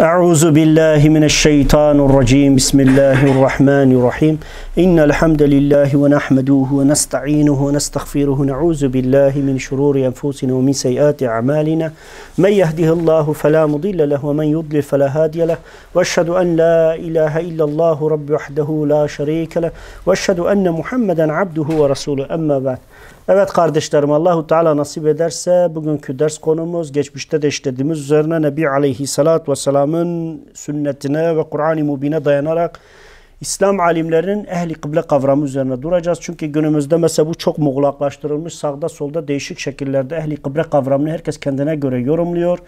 أعوذ بالله من الشيطان الرجيم. بسم الله الرحمن الرحيم. إن الحمد لله ونحمده ونستعينه ونستغفره. نعوذ بالله من شرور أنفسنا ومن سيئات أعمالنا. من يهده الله فلا مضل له ومن يضلل فلا هادي له. وأشهد أن لا إله إلا الله رب وحده لا شريك له. وأشهد أن محمدا عبده ورسوله. أما بعد. Evet kardeşlerim Allahu Teala nasip ederse bugünkü ders konumuz geçmişte de işlediğimiz üzerine Nebi Aleyhisselatü Vesselam'ın sünnetine ve Kur'an-ı Mubin'e dayanarak İslam alimlerinin ehli kıble kavramı üzerine duracağız. Çünkü günümüzde mesela bu çok muğlaklaştırılmış sağda solda değişik şekillerde ehli kıble kavramını herkes kendine göre yorumluyor.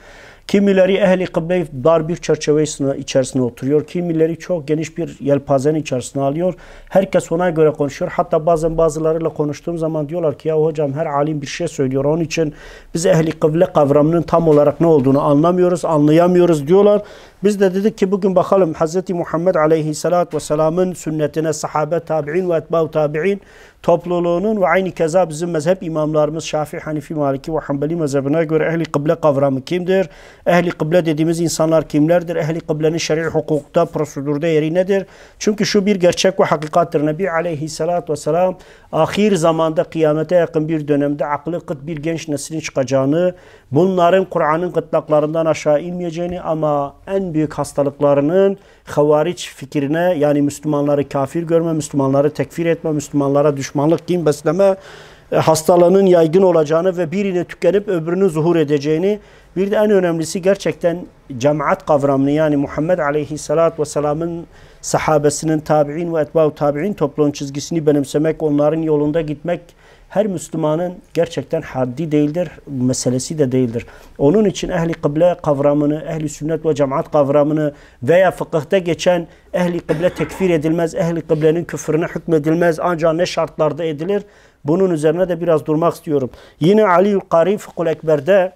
Kimileri ehli kıble dar bir çerçeve içerisinde oturuyor. Kimileri çok geniş bir yelpazenin içerisine alıyor. Herkes ona göre konuşuyor. Hatta bazen bazılarıyla konuştuğum zaman diyorlar ki ya hocam her alim bir şey söylüyor. Onun için biz ehli kıble kavramının tam olarak ne olduğunu anlamıyoruz, anlayamıyoruz diyorlar. Biz de dedik ki bugün bakalım Hz. Muhammed Aleyhisselatü Vesselam'ın sünnetine sahabe, tabi'in ve etba'u tabi'in topluluğunun ve aynı keza bizim mezhep imamlarımız Şafii, Hanifi, Maliki ve Hanbeli mezhebine göre ehli kıble kavramı kimdir? Ehli kıble dediğimiz insanlar kimlerdir? Ehli kıblenin şer'i hukukta, prosedürde yeri nedir? Çünkü şu bir gerçek ve hakikattir. Nebi Aleyhisselatü Vesselam ahir zamanda kıyamete yakın bir dönemde aklı kıt bir genç neslin çıkacağını, bunların Kur'an'ın gırtlaklarından aşağı inmeyeceğini ama en büyük hastalıklarının havariç fikrine yani Müslümanları kafir görme, Müslümanları tekfir etme, Müslümanlara düşmanlık, kin besleme hastalığının yaygın olacağını ve birine tükenip öbürünün zuhur edeceğini bir de en önemlisi gerçekten cemaat kavramını yani Muhammed Aleyhisselatü Vesselam'ın sahabesinin tabi'in ve etba'u tabi'in toplum çizgisini benimsemek, onların yolunda gitmek her Müslümanın gerçekten haddi değildir, meselesi de değildir. Onun için ehli kıble kavramını, ehli sünnet ve cemaat kavramını veya fıkıhta geçen ehli kıble tekfir edilmez, ehli kıblenin küfrüne hükmedilmez ancak ne şartlarda edilir? Bunun üzerine de biraz durmak istiyorum. Yine Ali Kari Fıkhul Ekber'de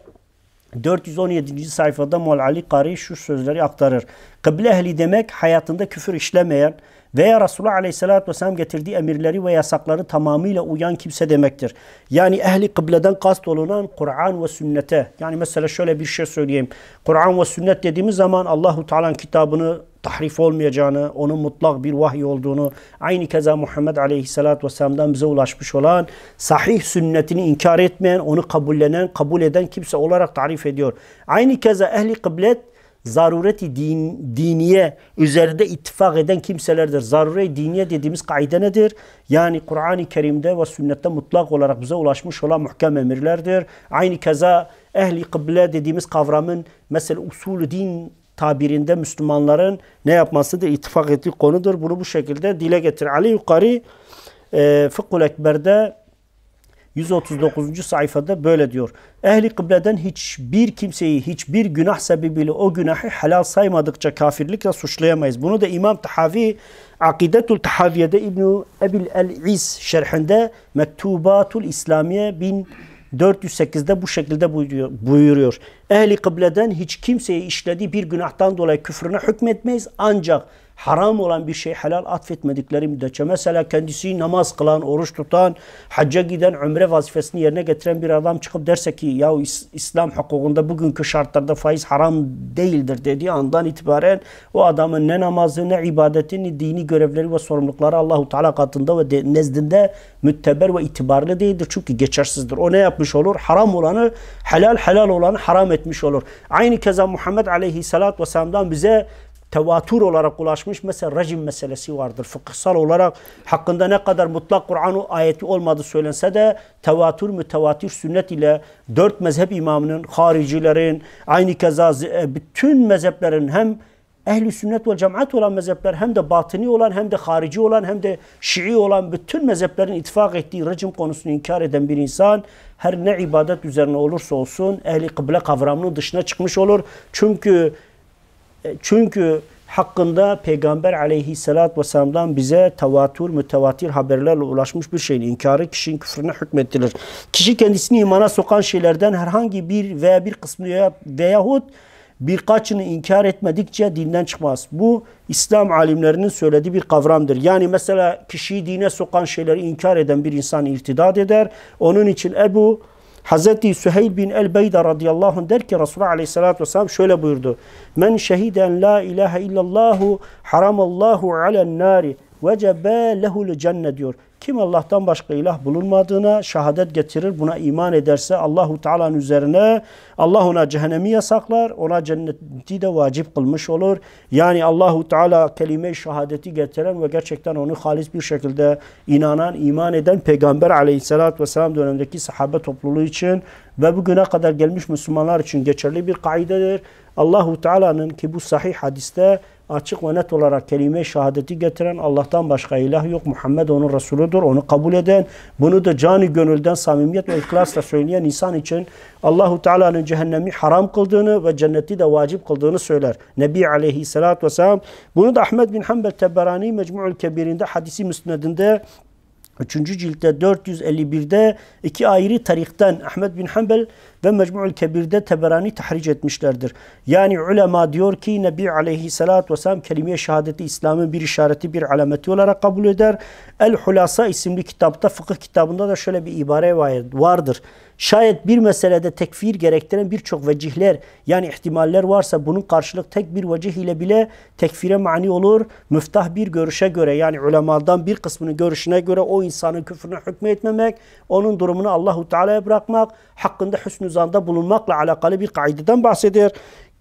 417. sayfada Mol Ali Kari şu sözleri aktarır. Kıble ehli demek hayatında küfür işlemeyen veya Resulullah Aleyhisselatü Vesselam getirdiği emirleri ve yasakları tamamıyla uyan kimse demektir. Yani ehli kıbleden kast olunan Kur'an ve sünnete. Yani mesela şöyle bir şey söyleyeyim. Kur'an ve sünnet dediğimiz zaman Allahu Teala'nın kitabını tahrif olmayacağını, onun mutlak bir vahiy olduğunu, aynı keza Muhammed Aleyhisselatü Vesselam'dan bize ulaşmış olan sahih sünnetini inkar etmeyen, onu kabullenen, kabul eden kimse olarak tarif ediyor. Aynı keza ehli kıblet zarureti din, diniye üzerinde ittifak eden kimselerdir. Zarure diniye dediğimiz kaide nedir? Yani Kur'an-ı Kerim'de ve sünnette mutlak olarak bize ulaşmış olan muhkem emirlerdir. Aynı keza ehli kıble dediğimiz kavramın mesela usulü din tabirinde Müslümanların ne yapmasıdır? ittifak ettiği konudur. Bunu bu şekilde dile getir. Ali Yukarı e, Fıkhul Ekber'de 139. sayfada böyle diyor. Ehli kıbleden hiçbir kimseyi hiçbir günah sebebiyle o günahı helal saymadıkça kafirlikle suçlayamayız. Bunu da İmam Tahavi Akidetul Tahaviye'de İbn Ebil el-İz şerhinde Mektubatul İslamiye 1408'de bu şekilde buyuruyor. Ehli kıbleden hiç kimseyi işlediği bir günahtan dolayı küfrüne hükmetmeyiz ancak haram olan bir şey helal atfetmedikleri müddetçe mesela kendisi namaz kılan, oruç tutan, hacca giden, ömre vazifesini yerine getiren bir adam çıkıp derse ki ya İslam hukukunda bugünkü şartlarda faiz haram değildir dediği andan itibaren o adamın ne namazı, ne ibadeti, ne dini görevleri ve sorumlulukları Allahu Teala katında ve nezdinde mütteber ve itibarlı değildir. Çünkü geçersizdir. O ne yapmış olur? Haram olanı helal, helal olanı haram etmiş olur. Aynı keza Muhammed Aleyhisselatü Vesselam'dan bize tevatür olarak ulaşmış mesela rejim meselesi vardır. Fıkıhsal olarak hakkında ne kadar mutlak Kur'an ayeti olmadı söylense de tevatür mütevatir sünnet ile dört mezhep imamının, haricilerin, aynı keza bütün mezheplerin hem ehli sünnet ve cemaat olan mezhepler hem de batini olan hem de harici olan hem de şii olan bütün mezheplerin ittifak ettiği rejim konusunu inkar eden bir insan her ne ibadet üzerine olursa olsun ehli kıble kavramının dışına çıkmış olur. Çünkü çünkü hakkında Peygamber aleyhissalatü vesselam'dan bize tevatür, mütevatir haberlerle ulaşmış bir şeyin inkarı kişinin küfrüne hükmettirir. Kişi kendisini imana sokan şeylerden herhangi bir veya bir kısmı veya, veyahut birkaçını inkar etmedikçe dinden çıkmaz. Bu İslam alimlerinin söylediği bir kavramdır. Yani mesela kişiyi dine sokan şeyleri inkar eden bir insan irtidat eder. Onun için Ebu Hazreti Süheyl bin El-Beyda radıyallahu anh der ki Resulullah aleyhissalatü vesselam şöyle buyurdu. Men şehiden la ilahe illallahu haramallahu alen nari vecebe lehul cennet diyor. Kim Allah'tan başka ilah bulunmadığına şehadet getirir, buna iman ederse Allahu Teala'nın üzerine Allah ona cehennemi yasaklar, ona cenneti de vacip kılmış olur. Yani Allahu Teala kelime-i şehadeti getiren ve gerçekten onu halis bir şekilde inanan, iman eden Peygamber Aleyhisselatü vesselam dönemindeki sahabe topluluğu için ve bugüne kadar gelmiş Müslümanlar için geçerli bir kaidedir. Allahu Teala'nın ki bu sahih hadiste açık ve net olarak kelime şehadeti getiren Allah'tan başka ilah yok. Muhammed onun Resuludur. Onu kabul eden, bunu da canı gönülden samimiyet ve ihlasla söyleyen insan için Allahu Teala'nın cehennemi haram kıldığını ve cenneti de vacip kıldığını söyler. Nebi Aleyhisselatü Vesselam bunu da Ahmed bin Hanbel Teberani Mecmu'ül Kebir'inde hadisi müsnedinde 3. ciltte 451'de iki ayrı tarikten Ahmed bin Hanbel ve Mecmu'ül Kebir'de Teberani tahric etmişlerdir. Yani ulema diyor ki Nebi Aleyhisselatü Vesselam kelime-i şehadeti İslam'ın bir işareti, bir alameti olarak kabul eder. El-Hulasa isimli kitapta, fıkıh kitabında da şöyle bir ibare vardır. Şayet bir meselede tekfir gerektiren birçok vecihler yani ihtimaller varsa bunun karşılık tek bir vecih ile bile tekfire mani olur. Müftah bir görüşe göre yani ulemadan bir kısmının görüşüne göre o insanın küfrüne hükmetmemek, onun durumunu Allahu Teala'ya bırakmak, hakkında hüsnü zanda bulunmakla alakalı bir kaideden bahseder.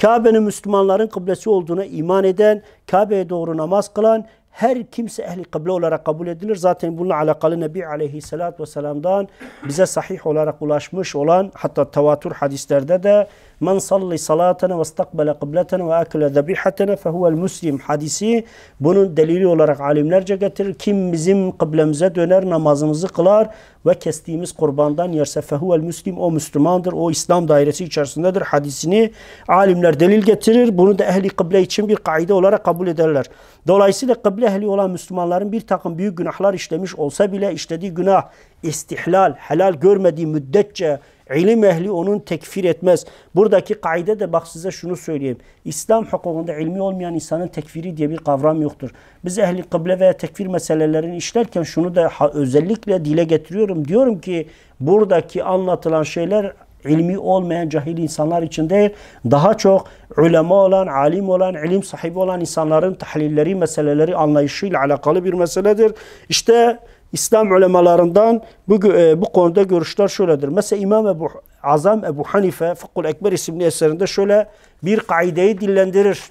Kabe'nin Müslümanların kıblesi olduğuna iman eden, Kabe'ye doğru namaz kılan, her kimse ehli kıble olarak kabul edilir. Zaten bununla alakalı Nebi Aleyhisselatü Vesselam'dan bize sahih olarak ulaşmış olan hatta tevatür hadislerde de Men salli salatena ve istakbele kıbletena ve akile zebihatena fehuvel muslim hadisi bunun delili olarak alimlerce getirir. Kim bizim kıblemize döner namazımızı kılar ve kestiğimiz kurbandan yerse fehuvel muslim o Müslümandır. O İslam dairesi içerisindedir. Hadisini alimler delil getirir. Bunu da ehli kıble için bir kaide olarak kabul ederler. Dolayısıyla kıble ehli olan Müslümanların bir takım büyük günahlar işlemiş olsa bile işlediği günah istihlal, helal görmediği müddetçe ilim ehli onun tekfir etmez. Buradaki kaide de bak size şunu söyleyeyim. İslam hukukunda ilmi olmayan insanın tekfiri diye bir kavram yoktur. Biz ehli kıble veya tekfir meselelerini işlerken şunu da özellikle dile getiriyorum. Diyorum ki buradaki anlatılan şeyler ilmi olmayan cahil insanlar için değil, daha çok ulema olan, alim olan, ilim sahibi olan insanların tahlilleri, meseleleri anlayışıyla alakalı bir meseledir. İşte İslam ulemalarından bu, e, bu konuda görüşler şöyledir. Mesela İmam Ebu Azam Ebu Hanife Fıkhul Ekber isimli eserinde şöyle bir kaideyi dillendirir.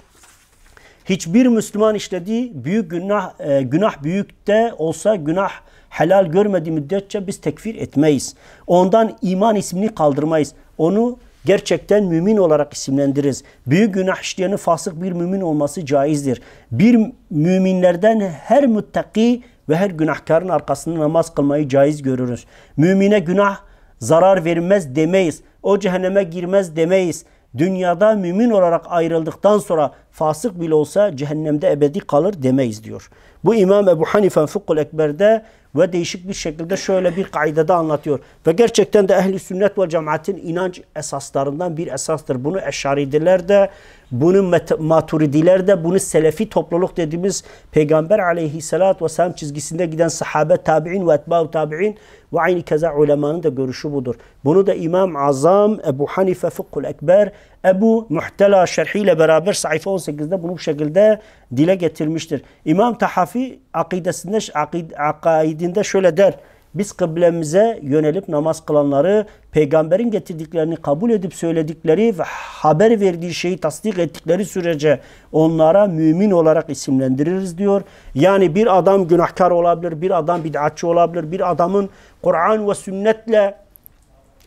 Hiçbir Müslüman işlediği büyük günah, e, günah büyük de olsa günah helal görmediği müddetçe biz tekfir etmeyiz. Ondan iman ismini kaldırmayız. Onu gerçekten mümin olarak isimlendiririz. Büyük günah işleyenin fasık bir mümin olması caizdir. Bir müminlerden her muttaki ve her günahkarın arkasında namaz kılmayı caiz görürüz. Mümine günah zarar vermez demeyiz. O cehenneme girmez demeyiz. Dünyada mümin olarak ayrıldıktan sonra fasık bile olsa cehennemde ebedi kalır demeyiz diyor. Bu İmam Ebu Hanife Fıkhul Ekber'de ve değişik bir şekilde şöyle bir kaidede anlatıyor. Ve gerçekten de ehli sünnet ve cemaatin inanç esaslarından bir esastır. Bunu eşaridiler de, bunu maturidiler de, bunu selefi topluluk dediğimiz Peygamber aleyhissalatü vesselam çizgisinde giden sahabe, tabi'in ve etba'u tabi'in ve aynı keza ulemanın da görüşü budur. Bunu da İmam Azam Ebu Hanife Fıkhul Ekber Ebu Muhtela şerhiyle beraber sayfa 18'de bunu bu şekilde dile getirmiştir. İmam Tahafi akidesinde, akid, akaidinde şöyle der. Biz kıblemize yönelip namaz kılanları peygamberin getirdiklerini kabul edip söyledikleri ve haber verdiği şeyi tasdik ettikleri sürece onlara mümin olarak isimlendiririz diyor. Yani bir adam günahkar olabilir, bir adam bid'atçı olabilir, bir adamın Kur'an ve sünnetle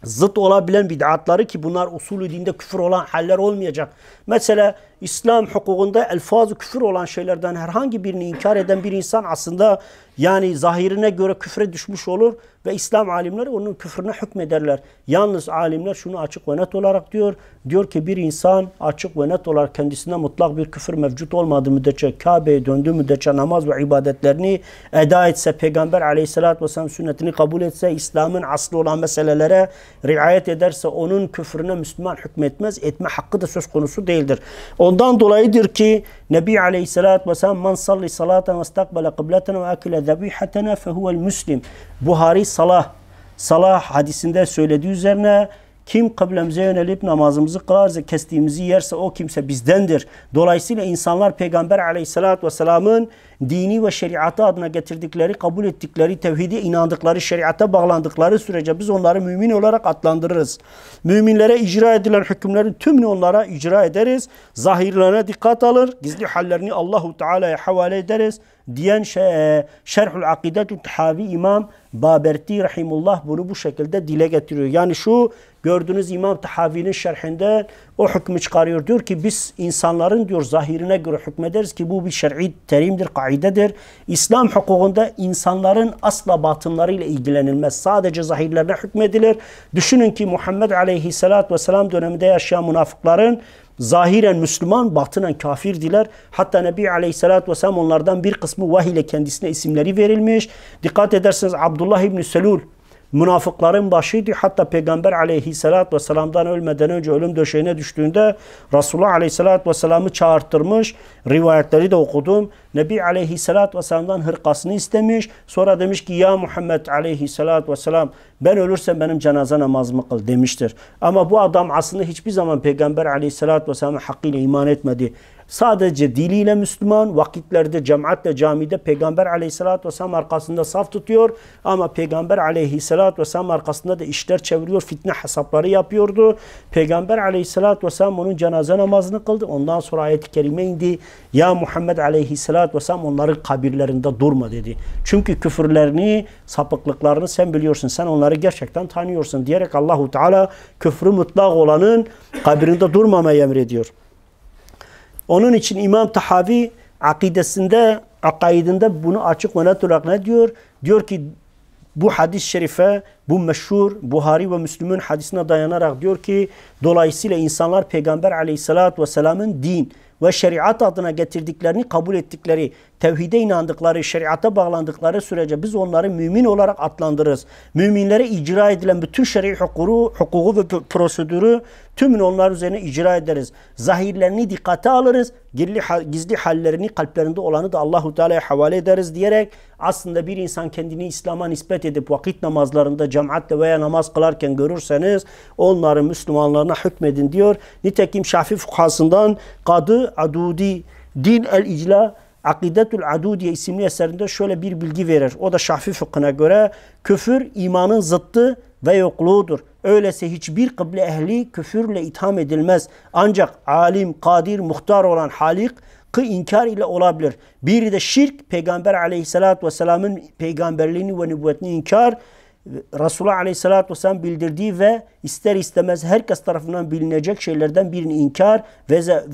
zıt olabilen bid'atları ki bunlar usulü dinde küfür olan haller olmayacak. Mesela İslam hukukunda elfazı küfür olan şeylerden herhangi birini inkar eden bir insan aslında yani zahirine göre küfre düşmüş olur ve İslam alimleri onun küfrüne hükmederler. Yalnız alimler şunu açık ve net olarak diyor. Diyor ki bir insan açık ve net olarak kendisine mutlak bir küfür mevcut olmadığı müddetçe Kabe'ye döndüğü müddetçe namaz ve ibadetlerini eda etse, Peygamber aleyhissalatü vesselam sünnetini kabul etse, İslam'ın aslı olan meselelere riayet ederse onun küfrüne Müslüman hükmetmez, etme hakkı da söz konusu değildir. Ondan dolayıdır ki Nebi Aleyhisselatü Vesselam man salli salaten ve istakbele kıbleten ve akile zebihatena fehuvel müslim. Buhari salah Salah hadisinde söylediği üzerine kim kıblemize yönelip namazımızı kılarsa kestiğimizi yerse o kimse bizdendir. Dolayısıyla insanlar Peygamber aleyhissalatü vesselamın dini ve şeriatı adına getirdikleri, kabul ettikleri, tevhide inandıkları, şeriata bağlandıkları sürece biz onları mümin olarak adlandırırız. Müminlere icra edilen hükümlerin tümünü onlara icra ederiz. Zahirlerine dikkat alır. Gizli hallerini Allahu Teala'ya havale ederiz diyen Şerhul Akidetü Tahavi İmam Baberti Rahimullah bunu bu şekilde dile getiriyor. Yani şu gördüğünüz İmam Tahavi'nin şerhinde o hükmü çıkarıyor. Diyor ki biz insanların diyor zahirine göre hükmederiz ki bu bir şer'i terimdir, kaidedir. İslam hukukunda insanların asla batınlarıyla ilgilenilmez. Sadece zahirlerine hükmedilir. Düşünün ki Muhammed Aleyhisselatü Vesselam döneminde yaşayan münafıkların zahiren Müslüman, batınen kafirdiler. Hatta Nebi Aleyhisselatü Vesselam onlardan bir kısmı vahiy ile kendisine isimleri verilmiş. Dikkat ederseniz Abdullah İbni Selul münafıkların başıydı. Hatta Peygamber aleyhissalatü vesselam'dan ölmeden önce ölüm döşeğine düştüğünde Resulullah aleyhissalatü vesselam'ı çağırttırmış. Rivayetleri de okudum. Nebi aleyhissalatü vesselam'dan hırkasını istemiş. Sonra demiş ki ya Muhammed aleyhissalatü vesselam ben ölürsem benim cenaze namazımı kıl demiştir. Ama bu adam aslında hiçbir zaman Peygamber aleyhissalatü vesselam'a hakkıyla iman etmedi. Sadece diliyle Müslüman, vakitlerde cemaatle camide Peygamber aleyhissalatü vesselam arkasında saf tutuyor. Ama Peygamber aleyhissalatü vesselam arkasında da işler çeviriyor, fitne hesapları yapıyordu. Peygamber aleyhissalatü vesselam onun cenaze namazını kıldı. Ondan sonra ayet-i kerime indi. Ya Muhammed aleyhissalatü vesselam onların kabirlerinde durma dedi. Çünkü küfürlerini, sapıklıklarını sen biliyorsun. Sen onları gerçekten tanıyorsun diyerek Allahu Teala küfrü mutlak olanın kabirinde durmamayı emrediyor. Onun için İmam Tahavi akidesinde, akaidinde bunu açık ve olarak ne diyor? Diyor ki bu hadis-i şerife, bu meşhur Buhari ve Müslüm'ün hadisine dayanarak diyor ki dolayısıyla insanlar Peygamber aleyhissalatü vesselamın din ve şeriat adına getirdiklerini kabul ettikleri, tevhide inandıkları, şeriata bağlandıkları sürece biz onları mümin olarak adlandırırız. Müminlere icra edilen bütün şer'i hukuku, hukuku ve prosedürü tümünü onlar üzerine icra ederiz. Zahirlerini dikkate alırız. Gizli, gizli hallerini, kalplerinde olanı da Allahu Teala'ya havale ederiz diyerek aslında bir insan kendini İslam'a nispet edip vakit namazlarında cemaatle veya namaz kılarken görürseniz onların Müslümanlarına hükmedin diyor. Nitekim Şafi fukasından Kadı Adudi Din el-İcla Akidetul Adudiye isimli eserinde şöyle bir bilgi verir. O da Şafi fıkhına göre küfür imanın zıttı ve yokluğudur. Öyleyse hiçbir kıble ehli küfürle itham edilmez. Ancak alim, kadir, muhtar olan Halik kı inkar ile olabilir. Biri de şirk, Peygamber aleyhissalatü vesselamın peygamberliğini ve nübüvvetini inkar, Resulullah Aleyhisselatü Vesselam bildirdiği ve ister istemez herkes tarafından bilinecek şeylerden birini inkar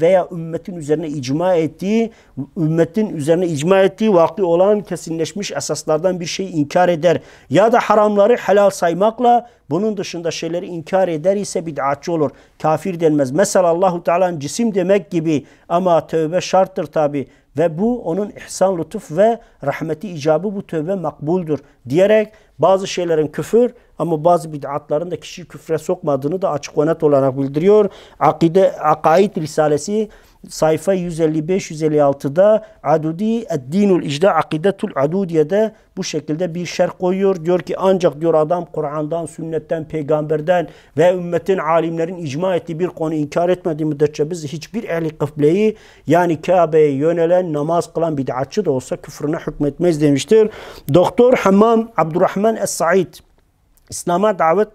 veya ümmetin üzerine icma ettiği, ümmetin üzerine icma ettiği vakı olan kesinleşmiş esaslardan bir şeyi inkar eder. Ya da haramları helal saymakla bunun dışında şeyleri inkar eder ise bid'atçı olur. Kafir denmez. Mesela Allahu Teala'nın cisim demek gibi ama tövbe şarttır tabi ve bu onun ihsan, lütuf ve rahmeti icabı bu tövbe makbuldur diyerek bazı şeylerin küfür ama bazı bid'atların da kişi küfre sokmadığını da açık net olarak bildiriyor. Akide, Akaid Risalesi sayfa 155-156'da Adudi Eddinul İcda Akidetul Adudiye'de bu şekilde bir şerh koyuyor. Diyor ki ancak diyor adam Kur'an'dan, sünnetten, peygamberden ve ümmetin alimlerin icma ettiği bir konu inkar etmediği müddetçe biz hiçbir ehli kıbleyi yani Kabe'ye yönelen, namaz kılan bid'atçı da olsa küfrüne hükmetmez demiştir. Doktor Hammam Abdurrahman Es-Said İslam'a davet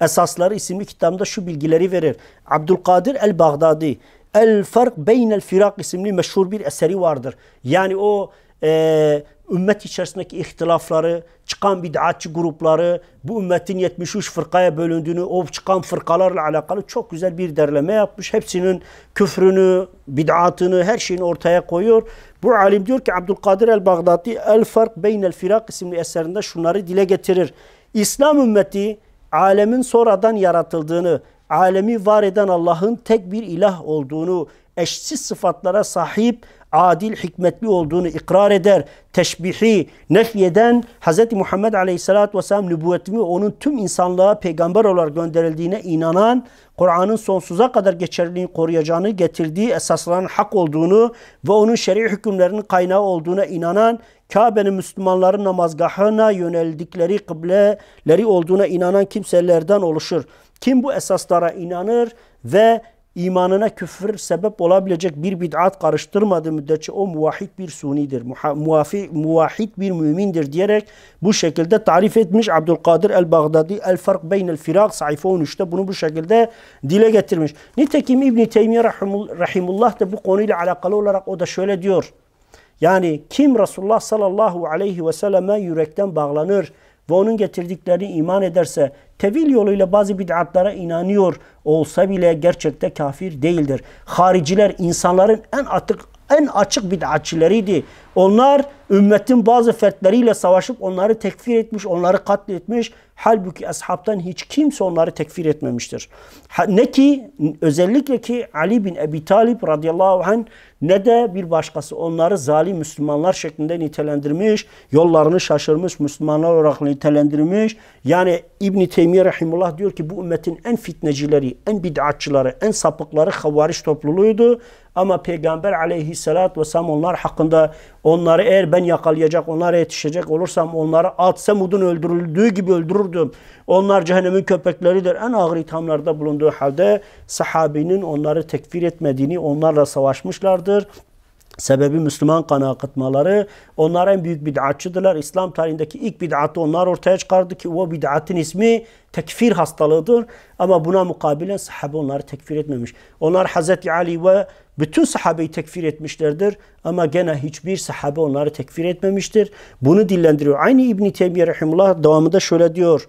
esasları isimli kitabında şu bilgileri verir. Abdülkadir el-Baghdadi El Fark Beynel Firak isimli meşhur bir eseri vardır. Yani o e, ümmet içerisindeki ihtilafları, çıkan bid'atçı grupları, bu ümmetin 73 fırkaya bölündüğünü, o çıkan fırkalarla alakalı çok güzel bir derleme yapmış. Hepsinin küfrünü, bid'atını, her şeyini ortaya koyuyor. Bu alim diyor ki Abdülkadir el-Baghdadi El Fark Beynel Firak isimli eserinde şunları dile getirir. İslam ümmeti alemin sonradan yaratıldığını, alemi var eden Allah'ın tek bir ilah olduğunu, eşsiz sıfatlara sahip, adil, hikmetli olduğunu ikrar eder. Teşbihi nefyeden Hz. Muhammed Aleyhisselatü Vesselam nübüvvetini onun tüm insanlığa peygamber olarak gönderildiğine inanan, Kur'an'ın sonsuza kadar geçerliliğini koruyacağını getirdiği esasların hak olduğunu ve onun şer'i hükümlerinin kaynağı olduğuna inanan Kabe'nin Müslümanların namazgahına yöneldikleri kıbleleri olduğuna inanan kimselerden oluşur. Kim bu esaslara inanır ve imanına küfür sebep olabilecek bir bid'at karıştırmadığı müddetçe o muvahhid bir sunidir. Muafi, muvahhid bir mümindir diyerek bu şekilde tarif etmiş Abdülkadir el-Baghdadi El-Fark Beynel Firak sayfa 13'te bunu bu şekilde dile getirmiş. Nitekim İbn-i Teymiye Rahimullah da bu konuyla alakalı olarak o da şöyle diyor. Yani kim Resulullah sallallahu aleyhi ve selleme yürekten bağlanır ve onun getirdiklerini iman ederse tevil yoluyla bazı bid'atlara inanıyor olsa bile gerçekte kafir değildir. Hariciler insanların en atık en açık bid'atçileriydi. Onlar ümmetin bazı fertleriyle savaşıp onları tekfir etmiş, onları katletmiş. Halbuki ashabtan hiç kimse onları tekfir etmemiştir. Ne ki özellikle ki Ali bin Ebi Talib radıyallahu anh ne de bir başkası onları zalim Müslümanlar şeklinde nitelendirmiş, yollarını şaşırmış Müslümanlar olarak nitelendirmiş. Yani İbn Teymiye rahimullah diyor ki bu ümmetin en fitnecileri, en bid'atçıları, en sapıkları havariş topluluğuydu. Ama Peygamber aleyhissalatü vesselam onlar hakkında onları eğer ben yakalayacak, onlara yetişecek olursam onları Ad Semud'un öldürüldüğü gibi öldürürdüm. Onlar cehennemin köpekleridir. En ağır ithamlarda bulunduğu halde sahabinin onları tekfir etmediğini, onlarla savaşmışlardır. Sebebi Müslüman kan akıtmaları. Onlar en büyük bid'atçıdırlar. İslam tarihindeki ilk bid'atı onlar ortaya çıkardı ki o bid'atın ismi tekfir hastalığıdır. Ama buna mukabilen sahabe onları tekfir etmemiş. Onlar Hazreti Ali ve bütün sahabeyi tekfir etmişlerdir. Ama gene hiçbir sahabe onları tekfir etmemiştir. Bunu dillendiriyor. Aynı İbn-i Teymiye Rahimullah devamında şöyle diyor.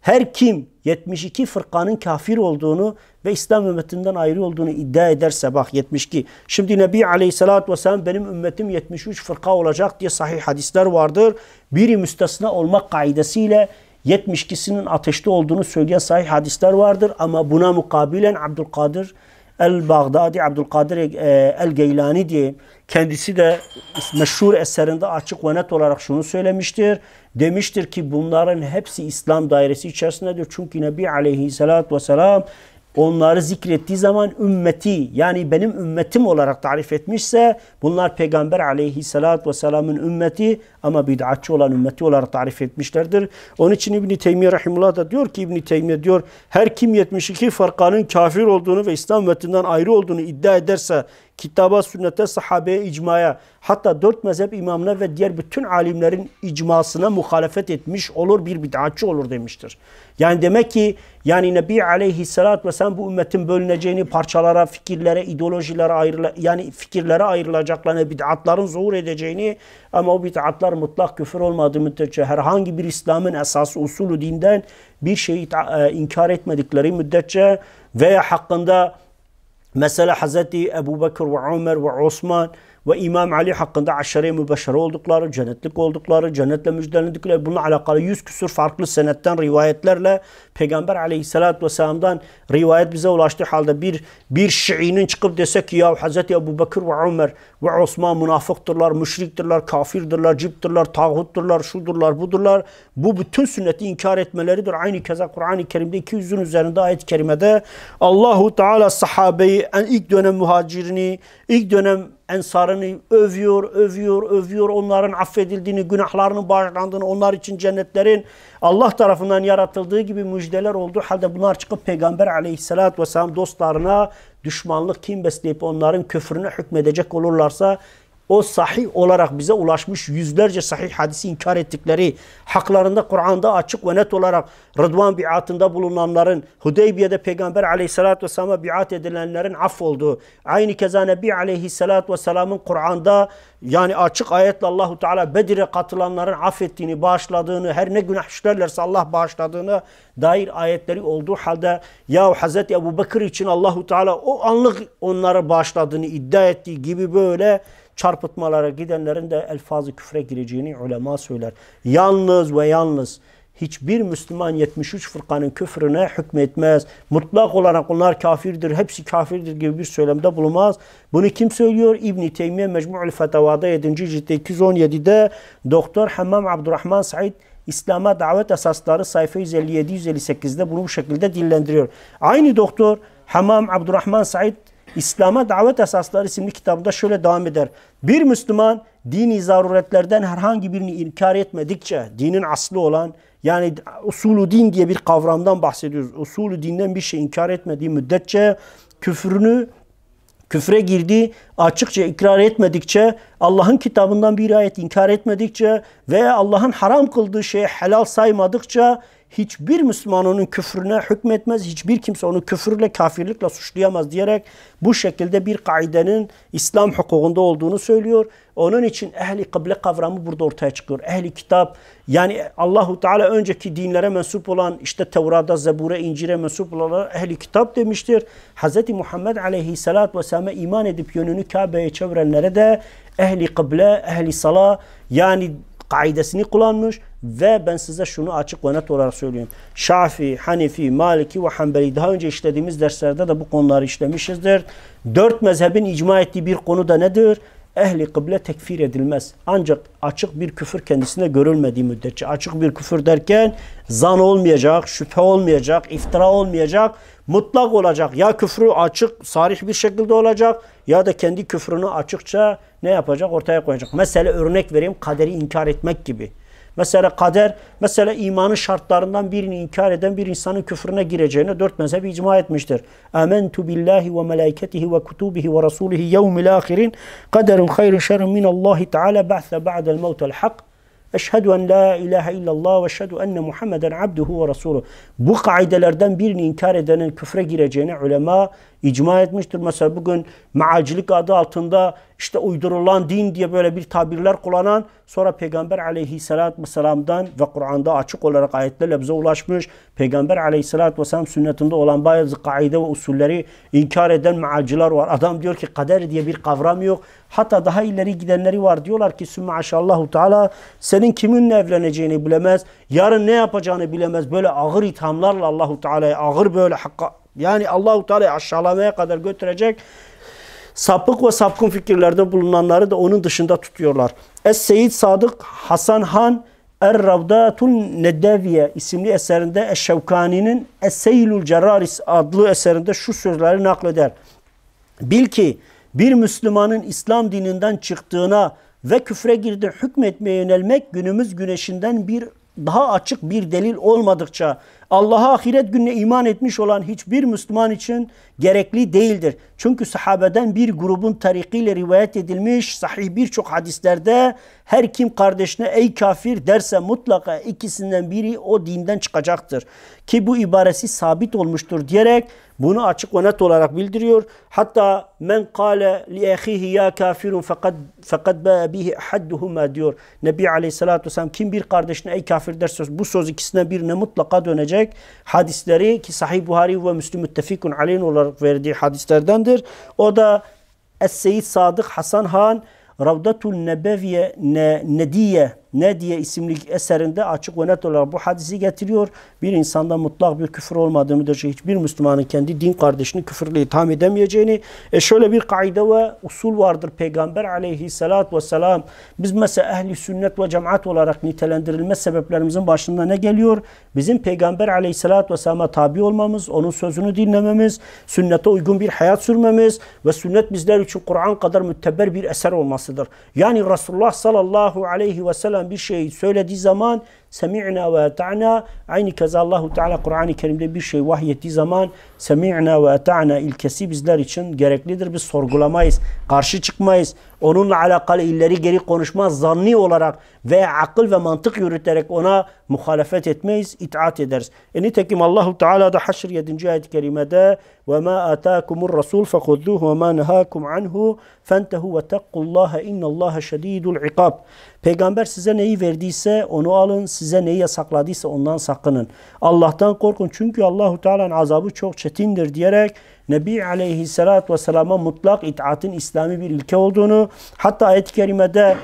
Her kim 72 fırkanın kafir olduğunu ve İslam ümmetinden ayrı olduğunu iddia ederse bak 72. Şimdi Nebi Aleyhisselatü Vesselam benim ümmetim 73 fırka olacak diye sahih hadisler vardır. Biri müstesna olmak kaidesiyle 72'sinin ateşte olduğunu söyleyen sahih hadisler vardır. Ama buna mukabilen Abdülkadir El-Baghdadi, Abdülkadir e, El-Geylani diye kendisi de meşhur eserinde açık ve net olarak şunu söylemiştir. Demiştir ki bunların hepsi İslam dairesi içerisindedir. Çünkü Nebi Aleyhisselatü Vesselam onları zikrettiği zaman ümmeti yani benim ümmetim olarak tarif etmişse bunlar Peygamber aleyhissalatü vesselamın ümmeti ama bid'atçı olan ümmeti olarak tarif etmişlerdir. Onun için İbn-i Teymiye Rahimullah da diyor ki İbn-i Teymiye diyor her kim 72 farkanın kafir olduğunu ve İslam ümmetinden ayrı olduğunu iddia ederse kitaba, sünnete, sahabeye, icmaya hatta dört mezhep imamına ve diğer bütün alimlerin icmasına muhalefet etmiş olur bir bid'atçı olur demiştir. Yani demek ki yani Nebi Aleyhisselatü Vesselam bu ümmetin bölüneceğini parçalara, fikirlere, ideolojilere ayrıla, yani fikirlere ayrılacaklarını, bid'atların zuhur edeceğini ama o bid'atlar mutlak küfür olmadığı müddetçe herhangi bir İslam'ın esası usulü dinden bir şeyi e, inkar etmedikleri müddetçe veya hakkında Mesela Hazreti Ebu Bekir ve Ömer ve Osman ve İmam Ali hakkında aşere mübeşşere oldukları, cennetlik oldukları, cennetle müjdelendikleri bununla alakalı yüz küsur farklı senetten rivayetlerle Peygamber aleyhissalatü vesselam'dan rivayet bize ulaştığı halde bir bir Şii'nin çıkıp desek ki ya Hazreti Ebu Bekir ve Ömer ve Osman münafıktırlar, müşriktirler, kafirdirler, ciptirler, tağutturlar, şudurlar, budurlar. Bu bütün sünneti inkar etmeleridir. Aynı keza Kur'an-ı Kerim'de 200'ün üzerinde ayet-i kerimede Allahu Teala sahabeyi en ilk dönem muhacirini, ilk dönem ensarını övüyor, övüyor, övüyor. Onların affedildiğini, günahlarının bağışlandığını, onlar için cennetlerin Allah tarafından yaratıldığı gibi müjdeler olduğu halde bunlar çıkıp Peygamber aleyhissalatü vesselam dostlarına düşmanlık kim besleyip onların küfrüne hükmedecek olurlarsa o sahih olarak bize ulaşmış yüzlerce sahih hadisi inkar ettikleri, haklarında Kur'an'da açık ve net olarak Rıdvan biatında bulunanların, Hudeybiye'de Peygamber aleyhissalatü vesselam'a biat edilenlerin affolduğu, aynı keza Nebi aleyhissalatü vesselamın Kur'an'da yani açık ayetle Allahu Teala Bedir'e katılanların affettiğini, bağışladığını, her ne günah işlerlerse Allah bağışladığını dair ayetleri olduğu halde ya Hazreti Ebu Bekir için Allahu Teala o anlık onları bağışladığını iddia ettiği gibi böyle çarpıtmalara gidenlerin de elfazı küfre gireceğini ulema söyler. Yalnız ve yalnız hiçbir Müslüman 73 fırkanın küfrüne hükmetmez. Mutlak olarak onlar kafirdir, hepsi kafirdir gibi bir söylemde bulunmaz. Bunu kim söylüyor? İbn-i Teymiye Mecmu'ül Fetavada 7. ciltte 217'de Doktor Hammam Abdurrahman Said İslam'a davet esasları sayfa 157-158'de bunu bu şekilde dillendiriyor. Aynı doktor Hammam Abdurrahman Said İslam'a Davet Esasları isimli kitabında şöyle devam eder. Bir Müslüman dini zaruretlerden herhangi birini inkar etmedikçe, dinin aslı olan yani usulü din diye bir kavramdan bahsediyoruz. Usulü dinden bir şey inkar etmediği müddetçe küfrünü küfre girdi, açıkça ikrar etmedikçe, Allah'ın kitabından bir ayet inkar etmedikçe veya Allah'ın haram kıldığı şeyi helal saymadıkça hiçbir Müslüman onun küfrüne hükmetmez, hiçbir kimse onu küfürle, kafirlikle suçlayamaz diyerek bu şekilde bir kaidenin İslam hukukunda olduğunu söylüyor. Onun için ehli kıble kavramı burada ortaya çıkıyor. Ehli kitap yani Allahu Teala önceki dinlere mensup olan işte Tevrat'a, Zebur'a, İncil'e mensup olan ehli kitap demiştir. Hz. Muhammed aleyhissalatü vesselam'a iman edip yönünü Kabe'ye çevirenlere de ehli kıble, ehli sala yani kaidesini kullanmış ve ben size şunu açık ve net olarak söyleyeyim. Şafi, Hanefi, Maliki ve Hanbeli daha önce işlediğimiz derslerde de bu konuları işlemişizdir. Dört mezhebin icma ettiği bir konu da nedir? Ehli kıble tekfir edilmez. Ancak açık bir küfür kendisine görülmediği müddetçe. Açık bir küfür derken zan olmayacak, şüphe olmayacak, iftira olmayacak, mutlak olacak. Ya küfrü açık, sarih bir şekilde olacak ya da kendi küfrünü açıkça ne yapacak? Ortaya koyacak. Mesela örnek vereyim kaderi inkar etmek gibi. Mesela kader, mesela imanın şartlarından birini inkar eden bir insanın küfrüne gireceğine dört mezhep icma etmiştir. Amentu billahi ve melaiketihi ve kutubihi ve rasulihi yevmil ahirin kaderun hayrun şerrun minallahi teala ba'the ba'del mevtel hak Eşhedü en la ilahe illallah ve eşhedü enne Muhammeden abduhu ve rasuluhu. Bu kaidelerden birini inkar edenin küfre gireceğine ulema icma etmiştir. Mesela bugün mealcilik adı altında işte uydurulan din diye böyle bir tabirler kullanan sonra Peygamber aleyhissalatü vesselam'dan ve Kur'an'da açık olarak ayetlerle bize ulaşmış. Peygamber aleyhissalatü vesselam sünnetinde olan bazı kaide ve usulleri inkar eden mealciler var. Adam diyor ki kader diye bir kavram yok. Hatta daha ileri gidenleri var. Diyorlar ki sümme aşallahu teala senin kiminle evleneceğini bilemez. Yarın ne yapacağını bilemez. Böyle ağır ithamlarla Allahu Teala'ya ağır böyle hakka yani Allahu Teala'yı aşağılamaya kadar götürecek sapık ve sapkın fikirlerde bulunanları da onun dışında tutuyorlar. Es-Seyyid Sadık Hasan Han Er-Ravdatul Neddeviye isimli eserinde Eşşevkani'nin Es-Seylül Cerraris adlı eserinde şu sözleri nakleder. Bil ki bir Müslümanın İslam dininden çıktığına ve küfre girdi hükmetmeye yönelmek günümüz güneşinden bir daha açık bir delil olmadıkça Allah'a ahiret gününe iman etmiş olan hiçbir Müslüman için gerekli değildir. Çünkü sahabeden bir grubun tarikiyle rivayet edilmiş sahih birçok hadislerde her kim kardeşine ey kafir derse mutlaka ikisinden biri o dinden çıkacaktır. Ki bu ibaresi sabit olmuştur diyerek bunu açık ve net olarak bildiriyor. Hatta men kâle li ehihi ya kafirun fakat fakat ba bihi ahadduhuma diyor. Nebi Aleyhisselatü Vesselam kim bir kardeşine ey kafir derse bu söz ikisinden birine mutlaka dönecek. Hadisleri ki Sahih Buhari ve Müslüm müttefikun aleyhin olarak verdiği hadislerdendir. O da Es-Seyyid Sadık Hasan Han Ravdatul Nebeviye ne, Nediye ne diye isimli eserinde açık ve net olarak bu hadisi getiriyor. Bir insanda mutlak bir küfür olmadığı müddetçe hiçbir Müslümanın kendi din kardeşini küfürle itham edemeyeceğini. E şöyle bir kaide ve usul vardır. Peygamber aleyhissalatü vesselam biz mesela ehli sünnet ve cemaat olarak nitelendirilme sebeplerimizin başında ne geliyor? Bizim Peygamber aleyhissalatü vesselama tabi olmamız, onun sözünü dinlememiz, sünnete uygun bir hayat sürmemiz ve sünnet bizler için Kur'an kadar mütteber bir eser olmasıdır. Yani Resulullah sallallahu aleyhi ve sellem bir şey söylediği zaman semi'na ve ta'na aynı keza Allahu Teala Kur'an-ı Kerim'de bir şey vahyettiği zaman semi'na ve ta'na ilkesi bizler için gereklidir. Biz sorgulamayız, karşı çıkmayız. Onunla alakalı illeri geri konuşmaz. Zanni olarak veya akıl ve mantık yürüterek ona muhalefet etmeyiz, itaat ederiz. E nitekim Allahu Teala da Haşr 7. ayet-i kerimede ve ma atakumur rasul fekudduhu ve ma nehakum anhu fentehu ve tekkullaha innallaha şedidul ikab. Peygamber size neyi verdiyse onu alın, size neyi yasakladıysa ondan sakının. Allah'tan korkun çünkü Allahu Teala'nın azabı çok çetindir diyerek Nebi Aleyhisselatü Vesselam'a mutlak itaatin İslami bir ilke olduğunu hatta ayet-i kerimede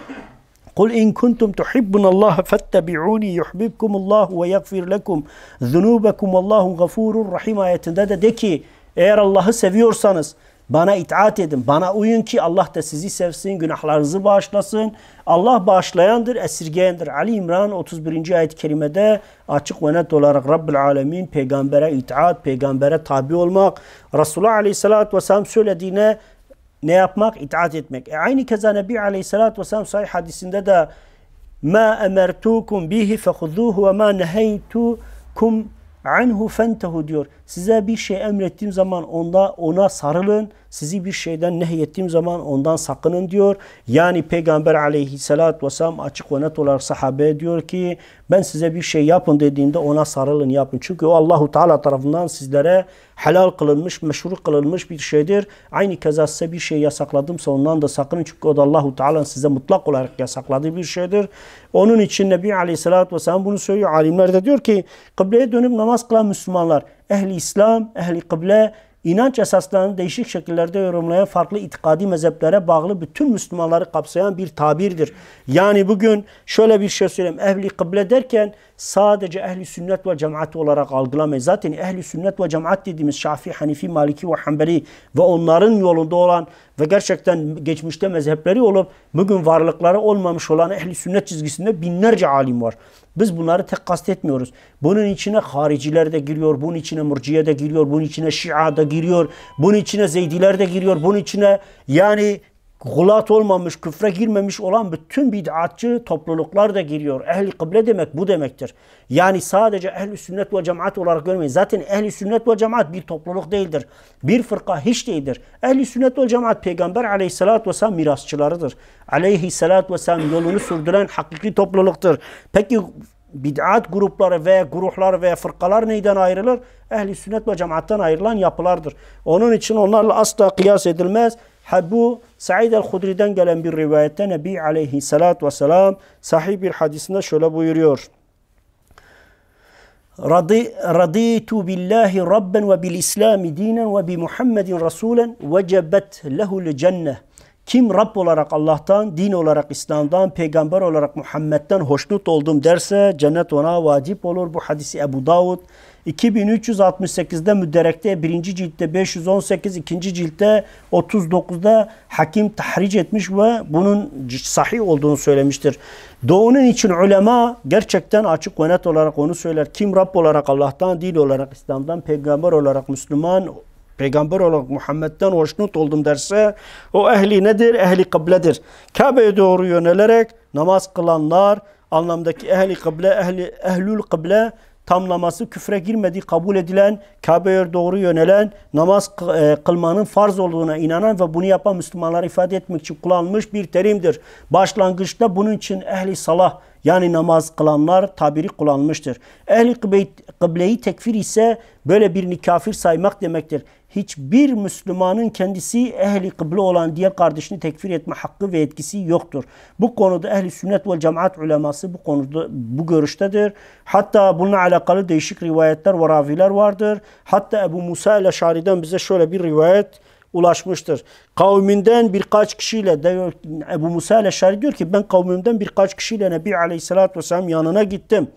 in kuntum tuhibbun Allah fettebi'uni yuhibbukum Allah ve yaghfir lekum zunubakum Allahu gafurur rahim ayetinde de de ki eğer Allah'ı seviyorsanız Bana itaat edin. Bana uyun ki Allah da sizi sevsin. Günahlarınızı bağışlasın. Allah bağışlayandır, esirgeyendir. Ali İmran 31. ayet-i kerimede açık ve net olarak Rabbül Alemin peygambere itaat, peygambere tabi olmak, Resulullah Aleyhisselatü Vesselam söylediğine ne yapmak? İtaat etmek. E aynı keza Nebi Aleyhisselatü Vesselam sahih hadisinde de ma emertukum bihi fehuzuhu ve ma neheytukum anhu fentehu diyor. Size bir şey emrettiğim zaman onda ona sarılın. Sizi bir şeyden nehyettiğim zaman ondan sakının diyor. Yani Peygamber aleyhissalatü vesselam açık ve net olarak sahabe diyor ki ben size bir şey yapın dediğinde ona sarılın yapın. Çünkü o Allahu Teala tarafından sizlere helal kılınmış, meşru kılınmış bir şeydir. Aynı keza size bir şey yasakladımsa ondan da sakının. Çünkü o da Allahu Teala size mutlak olarak yasakladığı bir şeydir. Onun için Nebi Aleyhisselatü Vesselam bunu söylüyor. Alimler de diyor ki kıbleye dönüp namaz kılan Müslümanlar ehli İslam, ehli kıble inanç esaslarını değişik şekillerde yorumlayan farklı itikadi mezheplere bağlı bütün Müslümanları kapsayan bir tabirdir. Yani bugün şöyle bir şey söyleyeyim. Ehli kıble derken sadece ehli sünnet ve cemaat olarak algılamayız. Zaten ehli sünnet ve cemaat dediğimiz Şafii, Hanifi, Maliki ve Hanbeli ve onların yolunda olan ve gerçekten geçmişte mezhepleri olup bugün varlıkları olmamış olan ehli sünnet çizgisinde binlerce alim var. Biz bunları tek kastetmiyoruz. Bunun içine hariciler de giriyor, bunun içine murciye de giriyor, bunun içine şia da giriyor, bunun içine zeydiler de giriyor, bunun içine yani gulat olmamış, küfre girmemiş olan bütün bid'atçı topluluklar da giriyor. Ehli kıble demek bu demektir. Yani sadece ehli sünnet ve cemaat olarak görmeyin. Zaten ehli sünnet ve cemaat bir topluluk değildir. Bir fırka hiç değildir. Ehli sünnet ve cemaat peygamber aleyhissalatü vesselam mirasçılarıdır. Aleyhissalatü vesselam yolunu sürdüren hakiki topluluktur. Peki bid'at grupları veya gruplar veya fırkalar neyden ayrılır? Ehli sünnet ve cemaattan ayrılan yapılardır. Onun için onlarla asla kıyas edilmez. Bu Said el-Hudri'den gelen bir rivayette Nebi aleyhissalatü vesselam sahih bir hadisinde şöyle buyuruyor. Raditu billahi rabben ve bil islami dinen ve bi Muhammedin rasulen vecebet lehul cenneh. Kim Rab olarak Allah'tan, din olarak İslam'dan, peygamber olarak Muhammed'den hoşnut oldum derse cennet ona vacip olur. Bu hadisi Ebu Davud 2368'de müderekte birinci ciltte 518, ikinci ciltte 39'da hakim tahric etmiş ve bunun sahih olduğunu söylemiştir. Doğunun için ulema gerçekten açık ve net olarak onu söyler. Kim Rab olarak Allah'tan, din olarak İslam'dan, peygamber olarak Müslüman, peygamber olarak Muhammed'den hoşnut oldum derse o ehli nedir? Ehli kıbledir. Kabe'ye doğru yönelerek namaz kılanlar anlamdaki ehli kıble, ehli, ehlül kıble tamlaması küfre girmediği kabul edilen, Kabe'ye doğru yönelen, namaz e, kılmanın farz olduğuna inanan ve bunu yapan Müslümanları ifade etmek için kullanılmış bir terimdir. Başlangıçta bunun için ehli salah yani namaz kılanlar tabiri kullanılmıştır. Ehli kıbleyi tekfir ise böyle bir kafir saymak demektir hiçbir Müslümanın kendisi ehli kıble olan diğer kardeşini tekfir etme hakkı ve etkisi yoktur. Bu konuda ehli sünnet ve cemaat uleması bu konuda bu görüştedir. Hatta bununla alakalı değişik rivayetler ve raviler vardır. Hatta Ebu Musa ile Şari'den bize şöyle bir rivayet ulaşmıştır. Kavminden birkaç kişiyle diyor, Ebu Musa ile Şari diyor ki ben kavmimden birkaç kişiyle Nebi Aleyhisselatü Vesselam yanına gittim.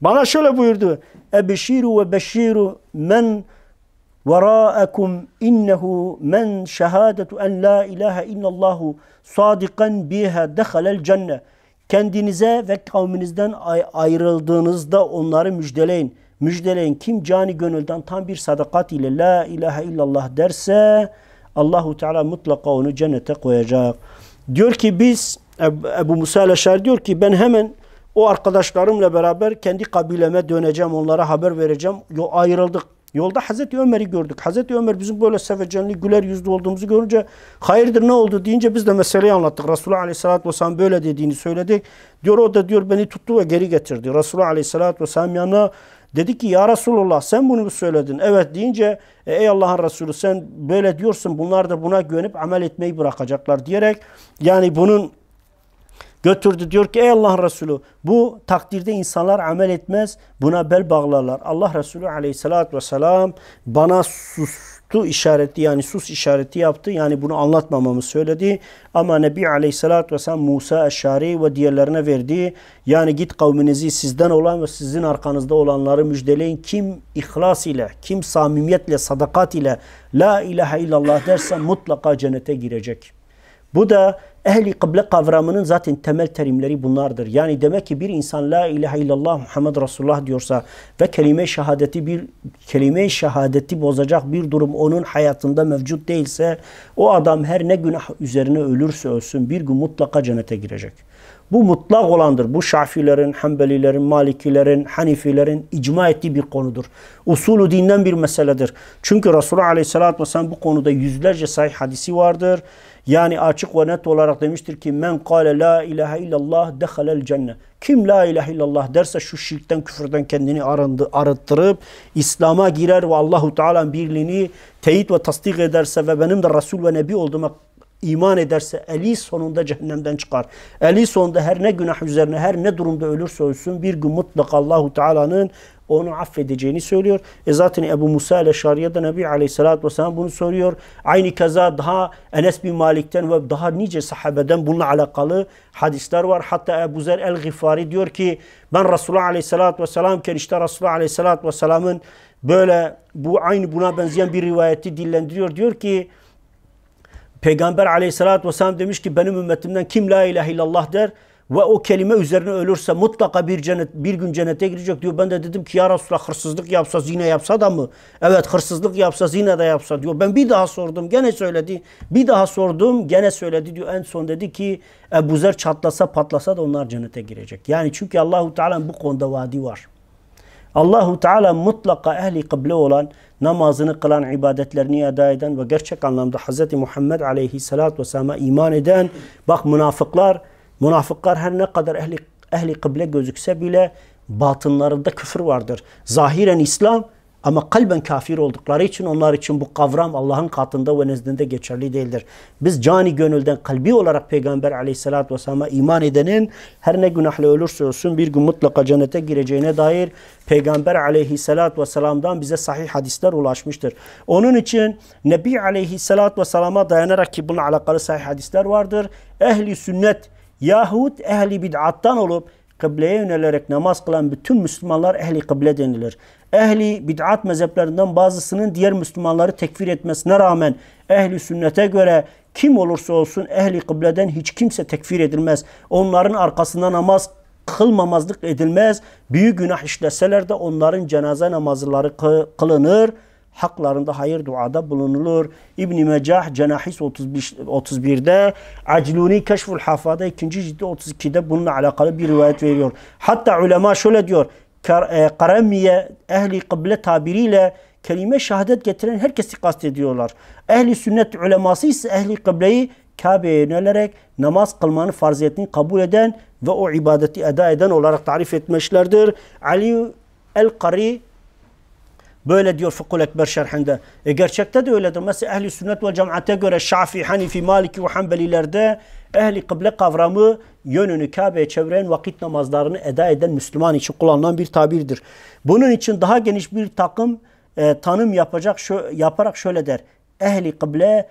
Bana şöyle buyurdu. Ebeşiru ve beşiru men وراءكم إنه من شهادة أن لا إله إلا الله صادقا بها دخل الجنة Kendinize ve kavminizden ayrıldığınızda onları müjdeleyin. Müjdeleyin kim cani gönülden tam bir sadakat ile la ilahe illallah derse Allahu Teala mutlaka onu cennete koyacak. Diyor ki biz Ebu Musa Leşer diyor ki ben hemen o arkadaşlarımla beraber kendi kabileme döneceğim onlara haber vereceğim. Yo ayrıldık Yolda Hazreti Ömer'i gördük. Hazreti Ömer bizim böyle sevecenli, güler yüzlü olduğumuzu görünce hayırdır ne oldu deyince biz de meseleyi anlattık. Resulullah Aleyhisselatü Vesselam böyle dediğini söyledik. Diyor o da diyor beni tuttu ve geri getirdi. Resulullah Aleyhisselatü Vesselam yanına dedi ki ya Resulullah sen bunu mu söyledin? Evet deyince e, ey Allah'ın Resulü sen böyle diyorsun bunlar da buna güvenip amel etmeyi bırakacaklar diyerek yani bunun Götürdü diyor ki ey Allah Resulü bu takdirde insanlar amel etmez buna bel bağlarlar. Allah Resulü aleyhissalatü vesselam bana sus, sustu işareti yani sus işareti yaptı. Yani bunu anlatmamamı söyledi. Ama Nebi Aleyhisselatü Vesselam Musa Eşari ve diğerlerine verdi. Yani git kavminizi sizden olan ve sizin arkanızda olanları müjdeleyin. Kim ihlas ile, kim samimiyetle, sadakat ile La ilahe illallah derse mutlaka cennete girecek. Bu da ehli kıble kavramının zaten temel terimleri bunlardır. Yani demek ki bir insan la ilahe illallah Muhammed Resulullah diyorsa ve kelime şehadeti bir kelime şehadeti bozacak bir durum onun hayatında mevcut değilse o adam her ne günah üzerine ölürse ölsün bir gün mutlaka cennete girecek. Bu mutlak olandır. Bu Şafilerin, Hanbelilerin, Malikilerin, Hanifilerin icma ettiği bir konudur. Usulü dinden bir meseledir. Çünkü Resulullah Aleyhisselatü Vesselam bu konuda yüzlerce sahih hadisi vardır. Yani açık ve net olarak demiştir ki men kâle la ilahe illallah dehalel cennet. Kim la ilahe illallah derse şu şirkten küfürden kendini arındı, arıttırıp İslam'a girer ve Allahu Teala'nın birliğini teyit ve tasdik ederse ve benim de Resul ve Nebi olduğuma iman ederse eli sonunda cehennemden çıkar. Eli sonunda her ne günah üzerine her ne durumda ölürse ölsün bir gün mutlaka Allahu Teala'nın onu affedeceğini söylüyor. E zaten Ebu Musa ile Şariye'de Nebi Aleyhisselatü Vesselam bunu soruyor. Aynı kaza daha Enes bin Malik'ten ve daha nice sahabeden bununla alakalı hadisler var. Hatta Ebu Zer el-Gifari diyor ki ben Resulullah Aleyhisselatü Vesselamken işte Resulullah Aleyhisselatü Vesselam'ın böyle bu aynı buna benzeyen bir rivayeti dillendiriyor. Diyor ki Peygamber aleyhissalatü vesselam demiş ki benim ümmetimden kim la ilahe illallah der ve o kelime üzerine ölürse mutlaka bir cennet bir gün cennete girecek diyor. Ben de dedim ki ya Resulallah hırsızlık yapsa zina yapsa da mı? Evet hırsızlık yapsa zina da yapsa diyor. Ben bir daha sordum gene söyledi. Bir daha sordum gene söyledi diyor. En son dedi ki Ebu Zer çatlasa patlasa da onlar cennete girecek. Yani çünkü Allahu Teala'nın bu konuda vaadi var. Allahu Teala mutlaka ehli kıble olan namazını kılan, ibadetlerini eda eden ve gerçek anlamda Hz. Muhammed aleyhissalatü vesselam'a iman eden, bak münafıklar, münafıklar her ne kadar ehli, ehli kıble gözükse bile batınlarında küfür vardır. Zahiren İslam ama kalben kafir oldukları için onlar için bu kavram Allah'ın katında ve nezdinde geçerli değildir. Biz cani gönülden kalbi olarak Peygamber aleyhissalatü vesselam'a iman edenin her ne günahla ölürse olsun bir gün mutlaka cennete gireceğine dair Peygamber aleyhissalatü vesselam'dan bize sahih hadisler ulaşmıştır. Onun için Nebi aleyhissalatü vesselama dayanarak ki bununla alakalı sahih hadisler vardır. Ehli sünnet yahut ehli bid'attan olup kıbleye yönelerek namaz kılan bütün Müslümanlar ehli kıble denilir. Ehli bid'at mezheplerinden bazısının diğer Müslümanları tekfir etmesine rağmen ehli sünnete göre kim olursa olsun ehli kıbleden hiç kimse tekfir edilmez. Onların arkasında namaz kılmamazlık edilmez. Büyük günah işleseler de onların cenaze namazları kılınır haklarında hayır duada bulunulur. İbn Mecah Cenahis 31'de Acluni Keşful Hafada 2. cildi 32'de bununla alakalı bir rivayet veriyor. Hatta ulema şöyle diyor. E, Karamiye ehli kıble tabiriyle kelime şehadet getiren herkesi kastediyorlar. Ehli sünnet uleması ise ehli kıbleyi Kabe'ye yönelerek namaz kılmanın farziyetini kabul eden ve o ibadeti eda eden olarak tarif etmişlerdir. Ali el-Kari Böyle diyor Fıkhul Ekber şerhinde. E gerçekte de öyledir. Mesela ehli sünnet ve cemaate göre Şafi, Hanifi, Maliki ve Hanbelilerde ehli kıble kavramı yönünü Kabe'ye çeviren vakit namazlarını eda eden Müslüman için kullanılan bir tabirdir. Bunun için daha geniş bir takım e, tanım yapacak şö yaparak şöyle der. Ehli kıble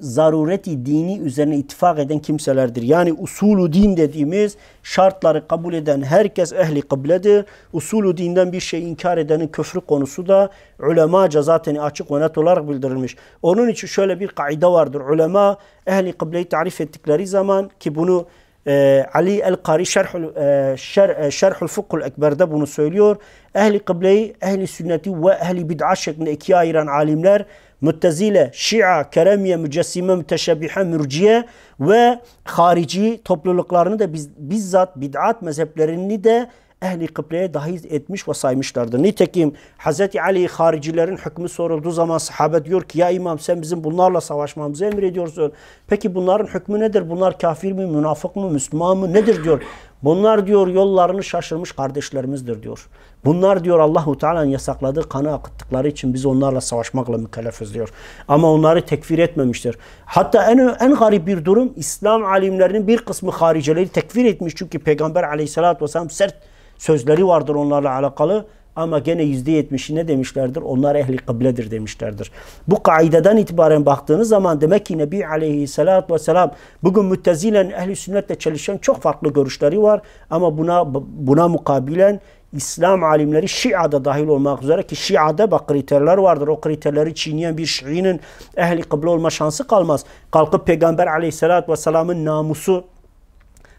zarureti dini üzerine ittifak eden kimselerdir. Yani usulü din dediğimiz şartları kabul eden herkes ehli kıbledir. Usulü dinden bir şey inkar edenin küfrü konusu da ulemaca zaten açık ve net olarak bildirilmiş. Onun için şöyle bir kaide vardır. Ulema ehli kıbleyi tarif ettikleri zaman ki bunu e, Ali el-Kari Şerhul, e, şer, e, Şerhul Fıkhul Ekber'de bunu söylüyor. Ehli kıbleyi, ehli sünneti ve ehli bid'a şeklinde ikiye ayıran alimler Müttezile, Şia, Keremiye, Mücessime, Müteşebbihe, Mürciye ve harici topluluklarını da biz, bizzat bid'at mezheplerini de ehli kıbleye dahil etmiş ve saymışlardır. Nitekim Hz. Ali haricilerin hükmü sorulduğu zaman sahabe diyor ki ya imam sen bizim bunlarla savaşmamızı emrediyorsun. Peki bunların hükmü nedir? Bunlar kafir mi, münafık mı, Müslüman mı nedir diyor. Bunlar diyor yollarını şaşırmış kardeşlerimizdir diyor. Bunlar diyor Allahu Teala'nın yasakladığı kanı akıttıkları için biz onlarla savaşmakla mükellefiz diyor. Ama onları tekfir etmemiştir. Hatta en en garip bir durum İslam alimlerinin bir kısmı haricileri tekfir etmiş. Çünkü Peygamber aleyhissalatü vesselam sert sözleri vardır onlarla alakalı. Ama gene %70'i ne demişlerdir? Onlar ehli kıbledir demişlerdir. Bu kaideden itibaren baktığınız zaman demek ki Nebi Aleyhisselatü Vesselam bugün müttezilen ehli sünnetle çalışan çok farklı görüşleri var. Ama buna buna mukabilen İslam alimleri Şia'da dahil olmak üzere ki Şia'da bak kriterler vardır. O kriterleri çiğneyen bir Şii'nin ehli kıble olma şansı kalmaz. Kalkıp Peygamber aleyhissalatü vesselamın namusu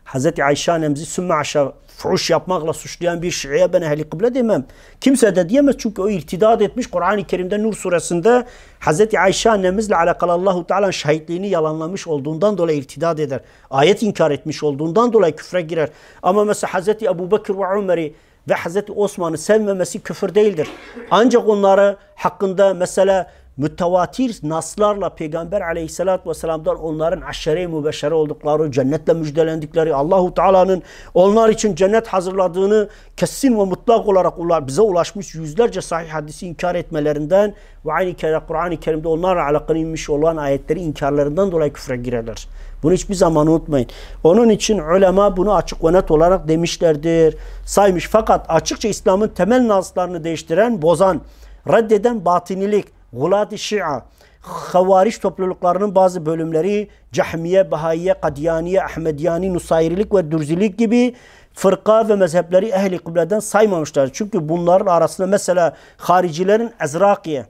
Hazreti Ayşe annemizi sümme aşağı fuhuş yapmakla suçlayan bir Şii'ye ben ehli kıble demem. Kimse de diyemez çünkü o irtidat etmiş. Kur'an-ı Kerim'de Nur suresinde Hazreti Ayşe annemizle alakalı Allahu Teala şahitliğini yalanlamış olduğundan dolayı irtidat eder. Ayet inkar etmiş olduğundan dolayı küfre girer. Ama mesela Hazreti Ebu Bekir ve Ömer'i ve Hazreti Osman'ı sevmemesi küfür değildir. Ancak onları hakkında mesela mütevatir naslarla Peygamber aleyhissalatü vesselam'dan onların aşere-i mübeşşere oldukları, cennetle müjdelendikleri, Allahu Teala'nın onlar için cennet hazırladığını kesin ve mutlak olarak bize ulaşmış yüzlerce sahih hadisi inkar etmelerinden ve aynı kere Kur'an-ı Kerim'de onlarla alakalı inmiş olan ayetleri inkarlarından dolayı küfre girerler. Bunu hiçbir zaman unutmayın. Onun için ulema bunu açık ve net olarak demişlerdir. Saymış. Fakat açıkça İslam'ın temel naslarını değiştiren, bozan, reddeden batinilik, gulat-ı şia, havariş topluluklarının bazı bölümleri Cahmiye, Bahayiye, Kadiyaniye, Ahmediyani, Nusayrilik ve Dürzilik gibi fırka ve mezhepleri ehli kıbleden saymamışlar. Çünkü bunların arasında mesela haricilerin Ezrakiye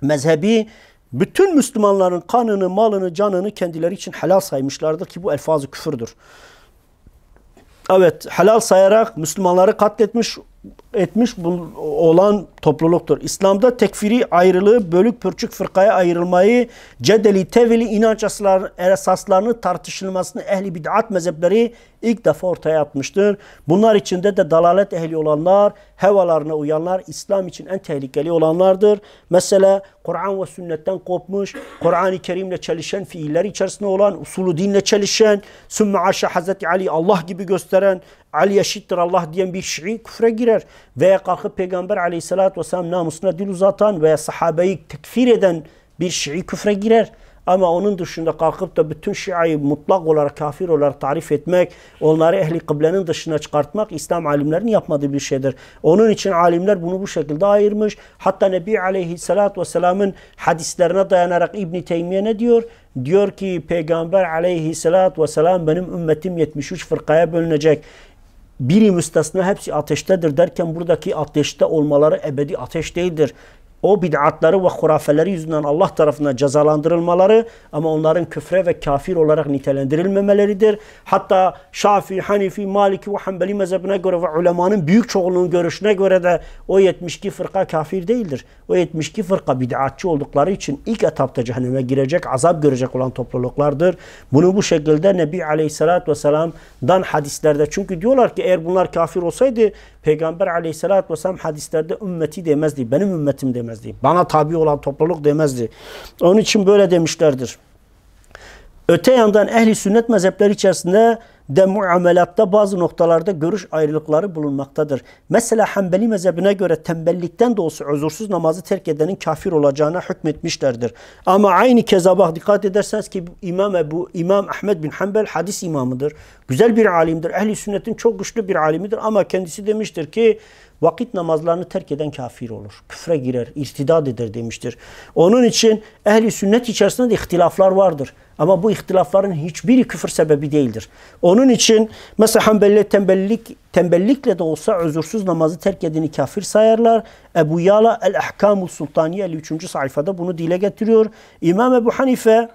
mezhebi bütün Müslümanların kanını, malını, canını kendileri için helal saymışlardır ki bu elfazı küfürdür. Evet, helal sayarak Müslümanları katletmiş etmiş olan topluluktur. İslam'da tekfiri ayrılığı, bölük pürçük fırkaya ayrılmayı, cedeli, tevili inanç esaslarını tartışılmasını ehli bid'at mezhepleri ilk defa ortaya atmıştır. Bunlar içinde de dalalet ehli olanlar, hevalarına uyanlar İslam için en tehlikeli olanlardır. Mesela Kur'an ve sünnetten kopmuş, Kur'an-ı Kerim'le çelişen fiiller içerisinde olan, usulü dinle çelişen, sümme aşa Hazreti Ali Allah gibi gösteren, Ali eşittir Allah diyen bir Şii küfre girer. Veya kalkıp Peygamber aleyhissalatü vesselam namusuna dil uzatan veya sahabeyi tekfir eden bir Şii küfre girer. Ama onun dışında kalkıp da bütün Şia'yı mutlak olarak kafir olarak tarif etmek, onları ehli kıblenin dışına çıkartmak İslam alimlerinin yapmadığı bir şeydir. Onun için alimler bunu bu şekilde ayırmış. Hatta Nebi Aleyhisselatü Vesselam'ın hadislerine dayanarak İbn Teymiye ne diyor? Diyor ki Peygamber Aleyhisselatü Vesselam benim ümmetim 73 fırkaya bölünecek biri müstesna hepsi ateştedir derken buradaki ateşte olmaları ebedi ateş değildir o bid'atları ve hurafeleri yüzünden Allah tarafından cezalandırılmaları ama onların küfre ve kafir olarak nitelendirilmemeleridir. Hatta Şafii, Hanifi, Maliki ve Hanbeli mezhebine göre ve ulemanın büyük çoğunluğun görüşüne göre de o 72 fırka kafir değildir. O 72 fırka bid'atçı oldukları için ilk etapta cehenneme girecek, azap görecek olan topluluklardır. Bunu bu şekilde Nebi Aleyhisselatü Vesselam'dan hadislerde çünkü diyorlar ki eğer bunlar kafir olsaydı Peygamber aleyhissalatü vesselam hadislerde ümmeti demezdi. Benim ümmetim demezdi. Bana tabi olan topluluk demezdi. Onun için böyle demişlerdir. Öte yandan ehli sünnet mezhepleri içerisinde de muamelatta bazı noktalarda görüş ayrılıkları bulunmaktadır. Mesela Hanbeli mezhebine göre tembellikten de olsa uzursuz namazı terk edenin kafir olacağına hükmetmişlerdir. Ama aynı kezaba dikkat ederseniz ki İmam Ebu İmam Ahmed bin Hanbel hadis imamıdır. Güzel bir alimdir. Ehli sünnetin çok güçlü bir alimidir ama kendisi demiştir ki vakit namazlarını terk eden kafir olur. Küfre girer, irtidad eder demiştir. Onun için ehli sünnet içerisinde de ihtilaflar vardır. Ama bu ihtilafların hiçbiri küfür sebebi değildir. Onun için mesela Hanbeliler tembellik, tembellikle de olsa özürsüz namazı terk edeni kafir sayarlar. Ebu Yala El-Ahkamul Sultaniye 53. sayfada bunu dile getiriyor. İmam Ebu Hanife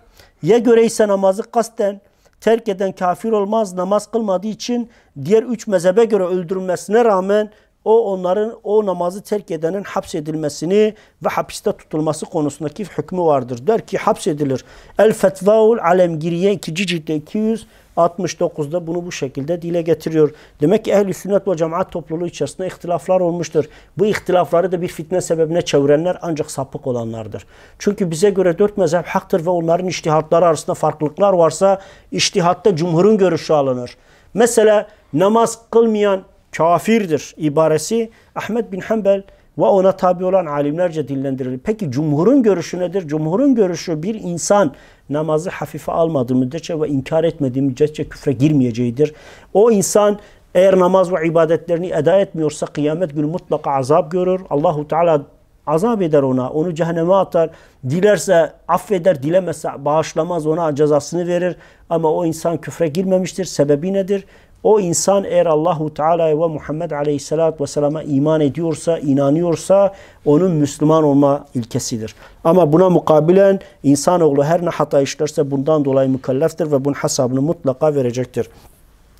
ya göre ise namazı kasten terk eden kafir olmaz namaz kılmadığı için diğer üç mezhebe göre öldürülmesine rağmen o onların o namazı terk edenin hapsedilmesini ve hapiste tutulması konusundaki hükmü vardır. Der ki hapsedilir. El Fetvaul Alemgiriye 2. ciltte 269'da bunu bu şekilde dile getiriyor. Demek ki ehli sünnet ve cemaat topluluğu içerisinde ihtilaflar olmuştur. Bu ihtilafları da bir fitne sebebine çevirenler ancak sapık olanlardır. Çünkü bize göre dört mezhep haktır ve onların iştihatları arasında farklılıklar varsa iştihatta cumhurun görüşü alınır. Mesela namaz kılmayan kafirdir ibaresi Ahmet bin Hanbel ve ona tabi olan alimlerce dillendirilir. Peki cumhurun görüşü nedir? Cumhurun görüşü bir insan namazı hafife almadığı müddetçe ve inkar etmediği müddetçe küfre girmeyeceğidir. O insan Eğer namaz ve ibadetlerini eda etmiyorsa kıyamet günü mutlaka azap görür. Allahu Teala azap eder ona. Onu cehenneme atar. Dilerse affeder, dilemezse bağışlamaz ona cezasını verir. Ama o insan küfre girmemiştir. Sebebi nedir? O insan eğer Allahu Teala ve Muhammed Aleyhisselatü Vesselam'a iman ediyorsa, inanıyorsa onun Müslüman olma ilkesidir. Ama buna mukabilen insanoğlu her ne hata işlerse bundan dolayı mükelleftir ve bunun hesabını mutlaka verecektir.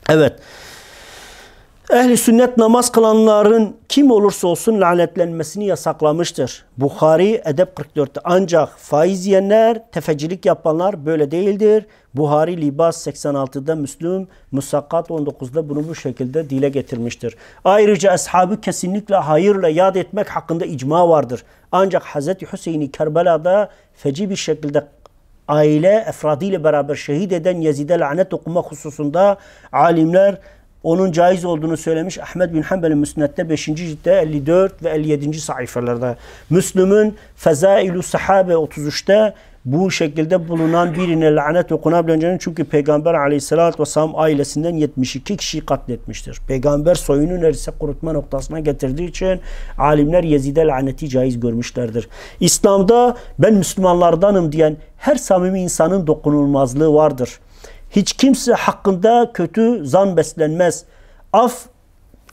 Evet. Ehli sünnet namaz kılanların kim olursa olsun lanetlenmesini yasaklamıştır. Bukhari Edep 44'te ancak faiz yiyenler, tefecilik yapanlar böyle değildir. Buhari Libas 86'da Müslüm Musakkat 19'da bunu bu şekilde dile getirmiştir. Ayrıca ashabı kesinlikle hayırla yad etmek hakkında icma vardır. Ancak Hz. Hüseyin'i Kerbela'da feci bir şekilde aile efradıyla beraber şehit eden Yezid'e lanet okuma hususunda alimler onun caiz olduğunu söylemiş Ahmed bin Hanbel'in Müsned'de 5. ciltte 54 ve 57. sayfalarda. Müslüm'ün Fezailu Sahabe 33'te bu şekilde bulunan birine lanet okunabileceğini çünkü Peygamber aleyhissalatü vesselam ailesinden 72 kişi katletmiştir. Peygamber soyunu neredeyse kurutma noktasına getirdiği için alimler Yezid'e laneti caiz görmüşlerdir. İslam'da ben Müslümanlardanım diyen her samimi insanın dokunulmazlığı vardır. Hiç kimse hakkında kötü zan beslenmez. Af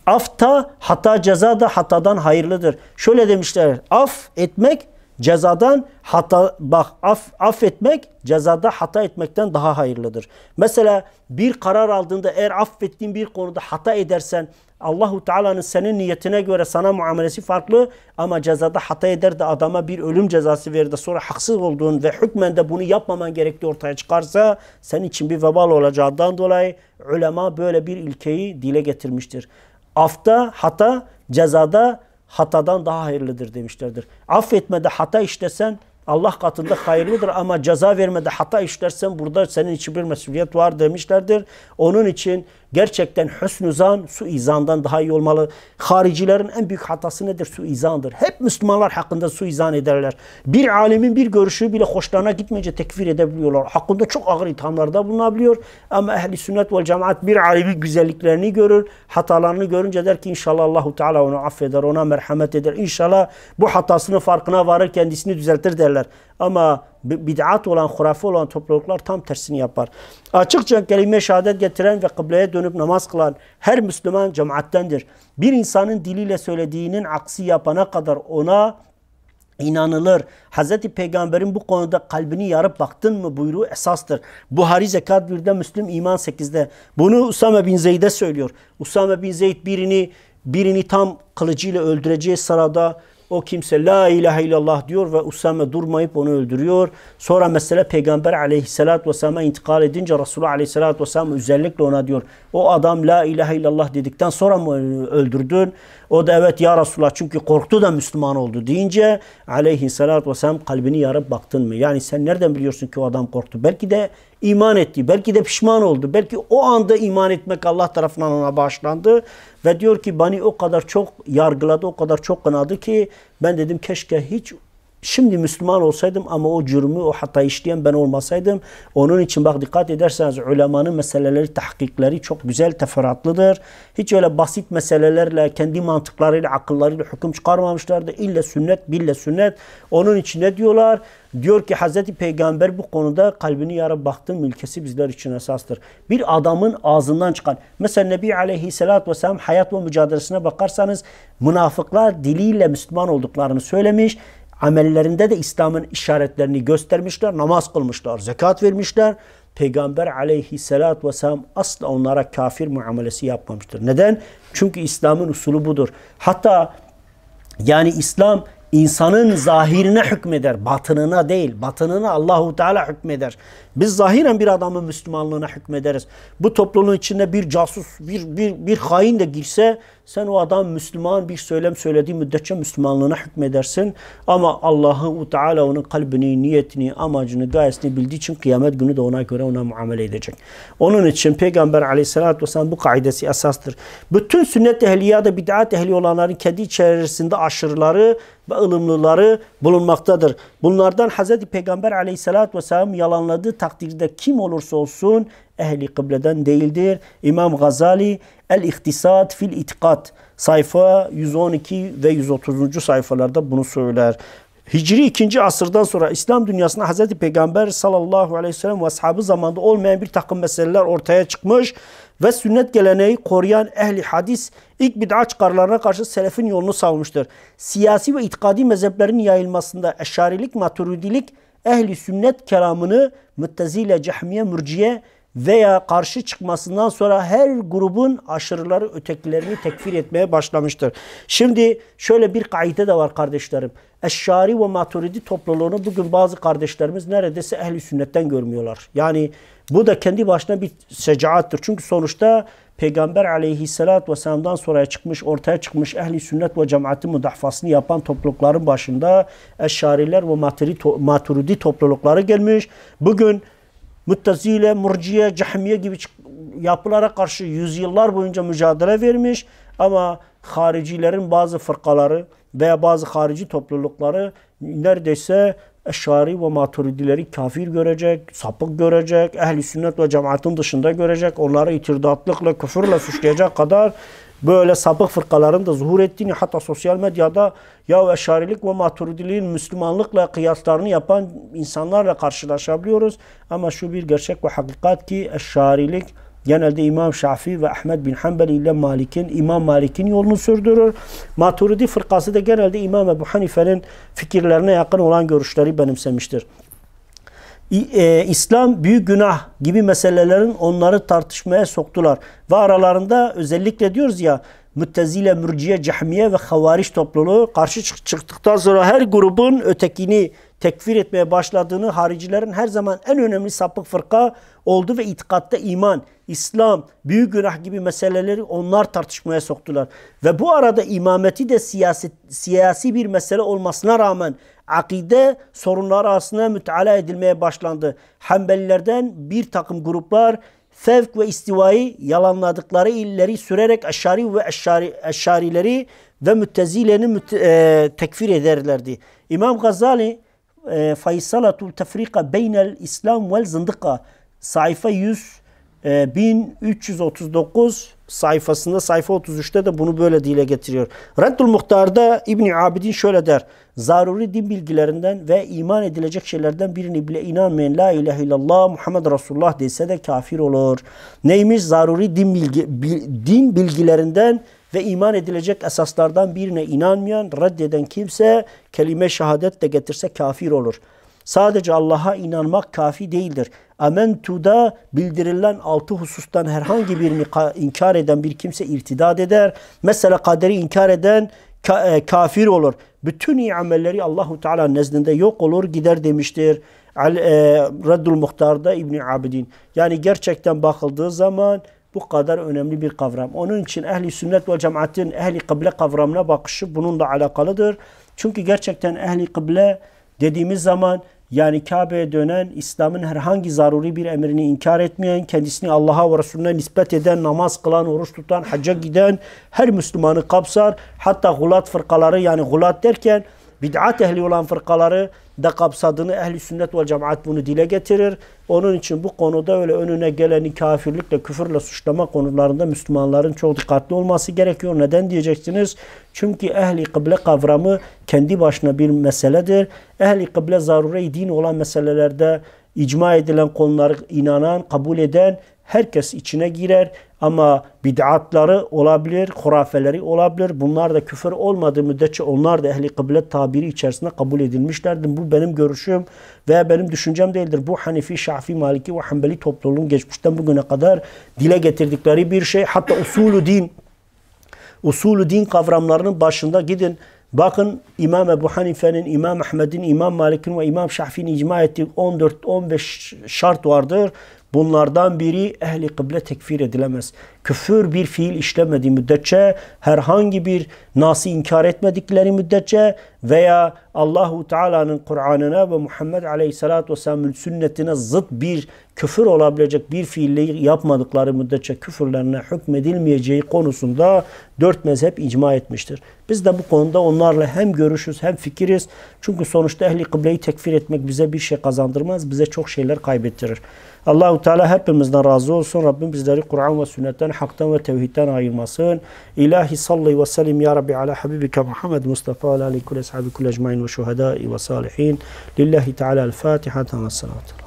afta hata ceza da hatadan hayırlıdır. Şöyle demişler. Af etmek cezadan hata bak af, affetmek cezada hata etmekten daha hayırlıdır. Mesela bir karar aldığında eğer affettiğin bir konuda hata edersen Allahu Teala'nın senin niyetine göre sana muamelesi farklı ama cezada hata eder de adama bir ölüm cezası verir de sonra haksız olduğun ve hükmen de bunu yapmaman gerektiği ortaya çıkarsa senin için bir vebal olacağından dolayı ulema böyle bir ilkeyi dile getirmiştir. Afta hata cezada hatadan daha hayırlıdır demişlerdir. Affetmede hata işlesen Allah katında hayırlıdır ama ceza vermede hata işlersen burada senin için bir mesuliyet var demişlerdir. Onun için gerçekten hüsnü zan suizandan daha iyi olmalı. Haricilerin en büyük hatası nedir? Suizandır. Hep Müslümanlar hakkında suizan ederler. Bir alimin bir görüşü bile hoşlarına gitmeyince tekfir edebiliyorlar. Hakkında çok ağır ithamlarda bulunabiliyor. Ama ehli sünnet ve cemaat bir alimin güzelliklerini görür. Hatalarını görünce der ki inşallah Allahu Teala onu affeder, ona merhamet eder. İnşallah bu hatasının farkına varır, kendisini düzeltir derler. Ama bid'at olan, hurafe olan topluluklar tam tersini yapar. Açıkça kelime şehadet getiren ve kıbleye dönüp namaz kılan her Müslüman cemaattendir. Bir insanın diliyle söylediğinin aksi yapana kadar ona inanılır. Hz. Peygamber'in bu konuda kalbini yarıp baktın mı buyruğu esastır. Buhari Zekat 1'de Müslüm iman 8'de. Bunu Usame bin Zeyd'e söylüyor. Usame bin Zeyd birini birini tam kılıcıyla öldüreceği sırada o kimse la ilahe illallah diyor ve Usame durmayıp onu öldürüyor. Sonra mesela Peygamber aleyhissalatü vesselam'a intikal edince Resulullah aleyhissalatü vesselam özellikle ona diyor. O adam la ilahe illallah dedikten sonra mı öldürdün? O da evet ya Resulullah çünkü korktu da Müslüman oldu deyince aleyhissalatü vesselam kalbini yarıp baktın mı? Yani sen nereden biliyorsun ki o adam korktu? Belki de iman etti. Belki de pişman oldu. Belki o anda iman etmek Allah tarafından ona bağışlandı. Ve diyor ki beni o kadar çok yargıladı, o kadar çok kınadı ki ben dedim keşke hiç Şimdi Müslüman olsaydım ama o cürmü, o hata işleyen ben olmasaydım. Onun için bak dikkat ederseniz ulemanın meseleleri, tahkikleri çok güzel, teferruatlıdır. Hiç öyle basit meselelerle, kendi mantıklarıyla, akıllarıyla hüküm çıkarmamışlardı. İlle sünnet, bille sünnet. Onun için ne diyorlar? Diyor ki Hazreti Peygamber bu konuda kalbini yarıp baktın ülkesi bizler için esastır. Bir adamın ağzından çıkan. Mesela Nebi Aleyhisselatü Vesselam hayat ve mücadelesine bakarsanız münafıklar diliyle Müslüman olduklarını söylemiş amellerinde de İslam'ın işaretlerini göstermişler, namaz kılmışlar, zekat vermişler. Peygamber aleyhissalatü vesselam asla onlara kafir muamelesi yapmamıştır. Neden? Çünkü İslam'ın usulü budur. Hatta yani İslam insanın zahirine hükmeder, batınına değil. Batınına Allahu Teala hükmeder. Biz zahiren bir adamın Müslümanlığına hükmederiz. Bu topluluğun içinde bir casus, bir, bir, bir hain de girse sen o adam Müslüman bir söylem söylediği müddetçe Müslümanlığına hükmedersin. Ama Allahu Teala onun kalbini, niyetini, amacını, gayesini bildiği için kıyamet günü de ona göre ona muamele edecek. Onun için Peygamber aleyhissalatü vesselam bu kaidesi esastır. Bütün sünnet ehli ya da bid'at ehli olanların kendi içerisinde aşırıları ve ılımlıları bulunmaktadır. Bunlardan Hz. Peygamber aleyhissalatü vesselam yalanladığı takdirde kim olursa olsun ehli kıbleden değildir. İmam Gazali El-İhtisad fil İtikad sayfa 112 ve 130. sayfalarda bunu söyler. Hicri 2. asırdan sonra İslam dünyasında Hz. Peygamber sallallahu aleyhi ve sellem ve ashabı zamanında olmayan bir takım meseleler ortaya çıkmış ve sünnet geleneği koruyan ehli hadis ilk bid'a çıkarlarına karşı selefin yolunu savmuştur. Siyasi ve itikadi mezheplerin yayılmasında eşarilik, maturidilik, ehli sünnet kelamını müttezile, cehmiye, mürciye veya karşı çıkmasından sonra her grubun aşırıları ötekilerini tekfir etmeye başlamıştır. Şimdi şöyle bir kaide de var kardeşlerim. Eşşari ve maturidi topluluğunu bugün bazı kardeşlerimiz neredeyse ehli sünnetten görmüyorlar. Yani bu da kendi başına bir secaattır. Çünkü sonuçta Peygamber aleyhissalatü vesselam'dan sonra çıkmış, ortaya çıkmış ehli sünnet ve cemaatin müdahfasını yapan toplulukların başında eşariler ve maturidi toplulukları gelmiş. Bugün Muttezile, Murciye, Cahmiye gibi yapılara karşı yüzyıllar boyunca mücadele vermiş ama haricilerin bazı fırkaları veya bazı harici toplulukları neredeyse Eşari ve Maturidileri kafir görecek, sapık görecek, ehli sünnet ve cemaatin dışında görecek, onları itirdatlıkla, küfürle suçlayacak kadar böyle sapık fırkaların da zuhur ettiğini hatta sosyal medyada ya eşarilik ve maturidiliğin Müslümanlıkla kıyaslarını yapan insanlarla karşılaşabiliyoruz. Ama şu bir gerçek ve hakikat ki eşarilik genelde İmam Şafii ve Ahmed bin Hanbel ile Malik'in, İmam Malik'in yolunu sürdürür. Maturidi fırkası da genelde İmam Ebu Hanife'nin fikirlerine yakın olan görüşleri benimsemiştir. E, İslam büyük günah gibi meselelerin onları tartışmaya soktular. Ve aralarında özellikle diyoruz ya Müttezile, Mürciye, Cahmiye ve Havariş topluluğu karşı çıktıktan sonra her grubun ötekini tekfir etmeye başladığını haricilerin her zaman en önemli sapık fırka oldu ve itikatta iman, İslam, büyük günah gibi meseleleri onlar tartışmaya soktular. Ve bu arada imameti de siyasi, siyasi bir mesele olmasına rağmen akide sorunları arasında müteala edilmeye başlandı. Hanbelilerden bir takım gruplar fevk ve istivayı yalanladıkları illeri sürerek eşari ve eşari, eşarileri ve müttezileni müte, e, tekfir ederlerdi. İmam Gazali e, Faysalatul tefrika beynel İslam vel zındıka sayfa 100 e, 1339 sayfasında sayfa 33'te de bunu böyle dile getiriyor. Reddül Muhtar'da İbni Abidin şöyle der. Zaruri din bilgilerinden ve iman edilecek şeylerden birini bile inanmayan La ilahe illallah Muhammed Resulullah dese de kafir olur. Neymiş? Zaruri din, bilgi, din bilgilerinden ve iman edilecek esaslardan birine inanmayan, reddeden kimse kelime şehadet de getirse kafir olur. Sadece Allah'a inanmak kafi değildir. Amentu'da bildirilen altı husustan herhangi birini inkar eden bir kimse irtidad eder. Mesela kaderi inkar eden e, kafir olur. Bütün iyi amelleri Allahu Teala nezdinde yok olur gider demiştir. E, Reddül Muhtar'da İbni Abidin. Yani gerçekten bakıldığı zaman bu kadar önemli bir kavram. Onun için ehli sünnet ve cemaatin ehli kıble kavramına bakışı bununla alakalıdır. Çünkü gerçekten ehli kıble dediğimiz zaman yani Kabe'ye dönen, İslam'ın herhangi zaruri bir emrini inkar etmeyen, kendisini Allah'a ve Resulüne nispet eden, namaz kılan, oruç tutan, hacca giden her Müslümanı kapsar. Hatta gulat fırkaları yani gulat derken bid'at ehli olan fırkaları da kapsadığını ehli sünnet ve cemaat bunu dile getirir. Onun için bu konuda öyle önüne geleni kafirlikle, küfürle suçlama konularında Müslümanların çok dikkatli olması gerekiyor. Neden diyeceksiniz? Çünkü ehli kıble kavramı kendi başına bir meseledir. Ehli kıble zarure din olan meselelerde icma edilen konuları inanan, kabul eden herkes içine girer. Ama bid'atları olabilir, hurafeleri olabilir. Bunlar da küfür olmadığı müddetçe onlar da ehli kıble tabiri içerisinde kabul edilmişlerdir. Bu benim görüşüm veya benim düşüncem değildir. Bu Hanifi, Şafi, Maliki ve Hanbeli topluluğun geçmişten bugüne kadar dile getirdikleri bir şey. Hatta usulü din, usulü din kavramlarının başında gidin Bakın İmam Ebu Hanife'nin, İmam Ahmed'in, İmam Malik'in ve İmam Şafii'nin icma ettiği 14-15 şart vardır. Bunlardan biri ehli kıble tekfir edilemez. Küfür bir fiil işlemediği müddetçe, herhangi bir nası inkar etmedikleri müddetçe veya Allahu Teala'nın Kur'an'ına ve Muhammed Aleyhisselatü Vesselam'ın sünnetine zıt bir küfür olabilecek bir fiili yapmadıkları müddetçe küfürlerine hükmedilmeyeceği konusunda dört mezhep icma etmiştir. Biz de bu konuda onlarla hem görüşüz hem fikiriz. Çünkü sonuçta ehli kıbleyi tekfir etmek bize bir şey kazandırmaz. Bize çok şeyler kaybettirir. Allahu Teala hepimizden razı olsun. Rabbim bizleri Kur'an ve sünnetten, haktan ve tevhidden ayırmasın. İlahi salli ve sellim ya Rabbi ala habibike Muhammed Mustafa ala ali kulli ashabi kulli ecmain ve şuhadai ve salihin. Lillahi Teala el-Fatiha ve salatu.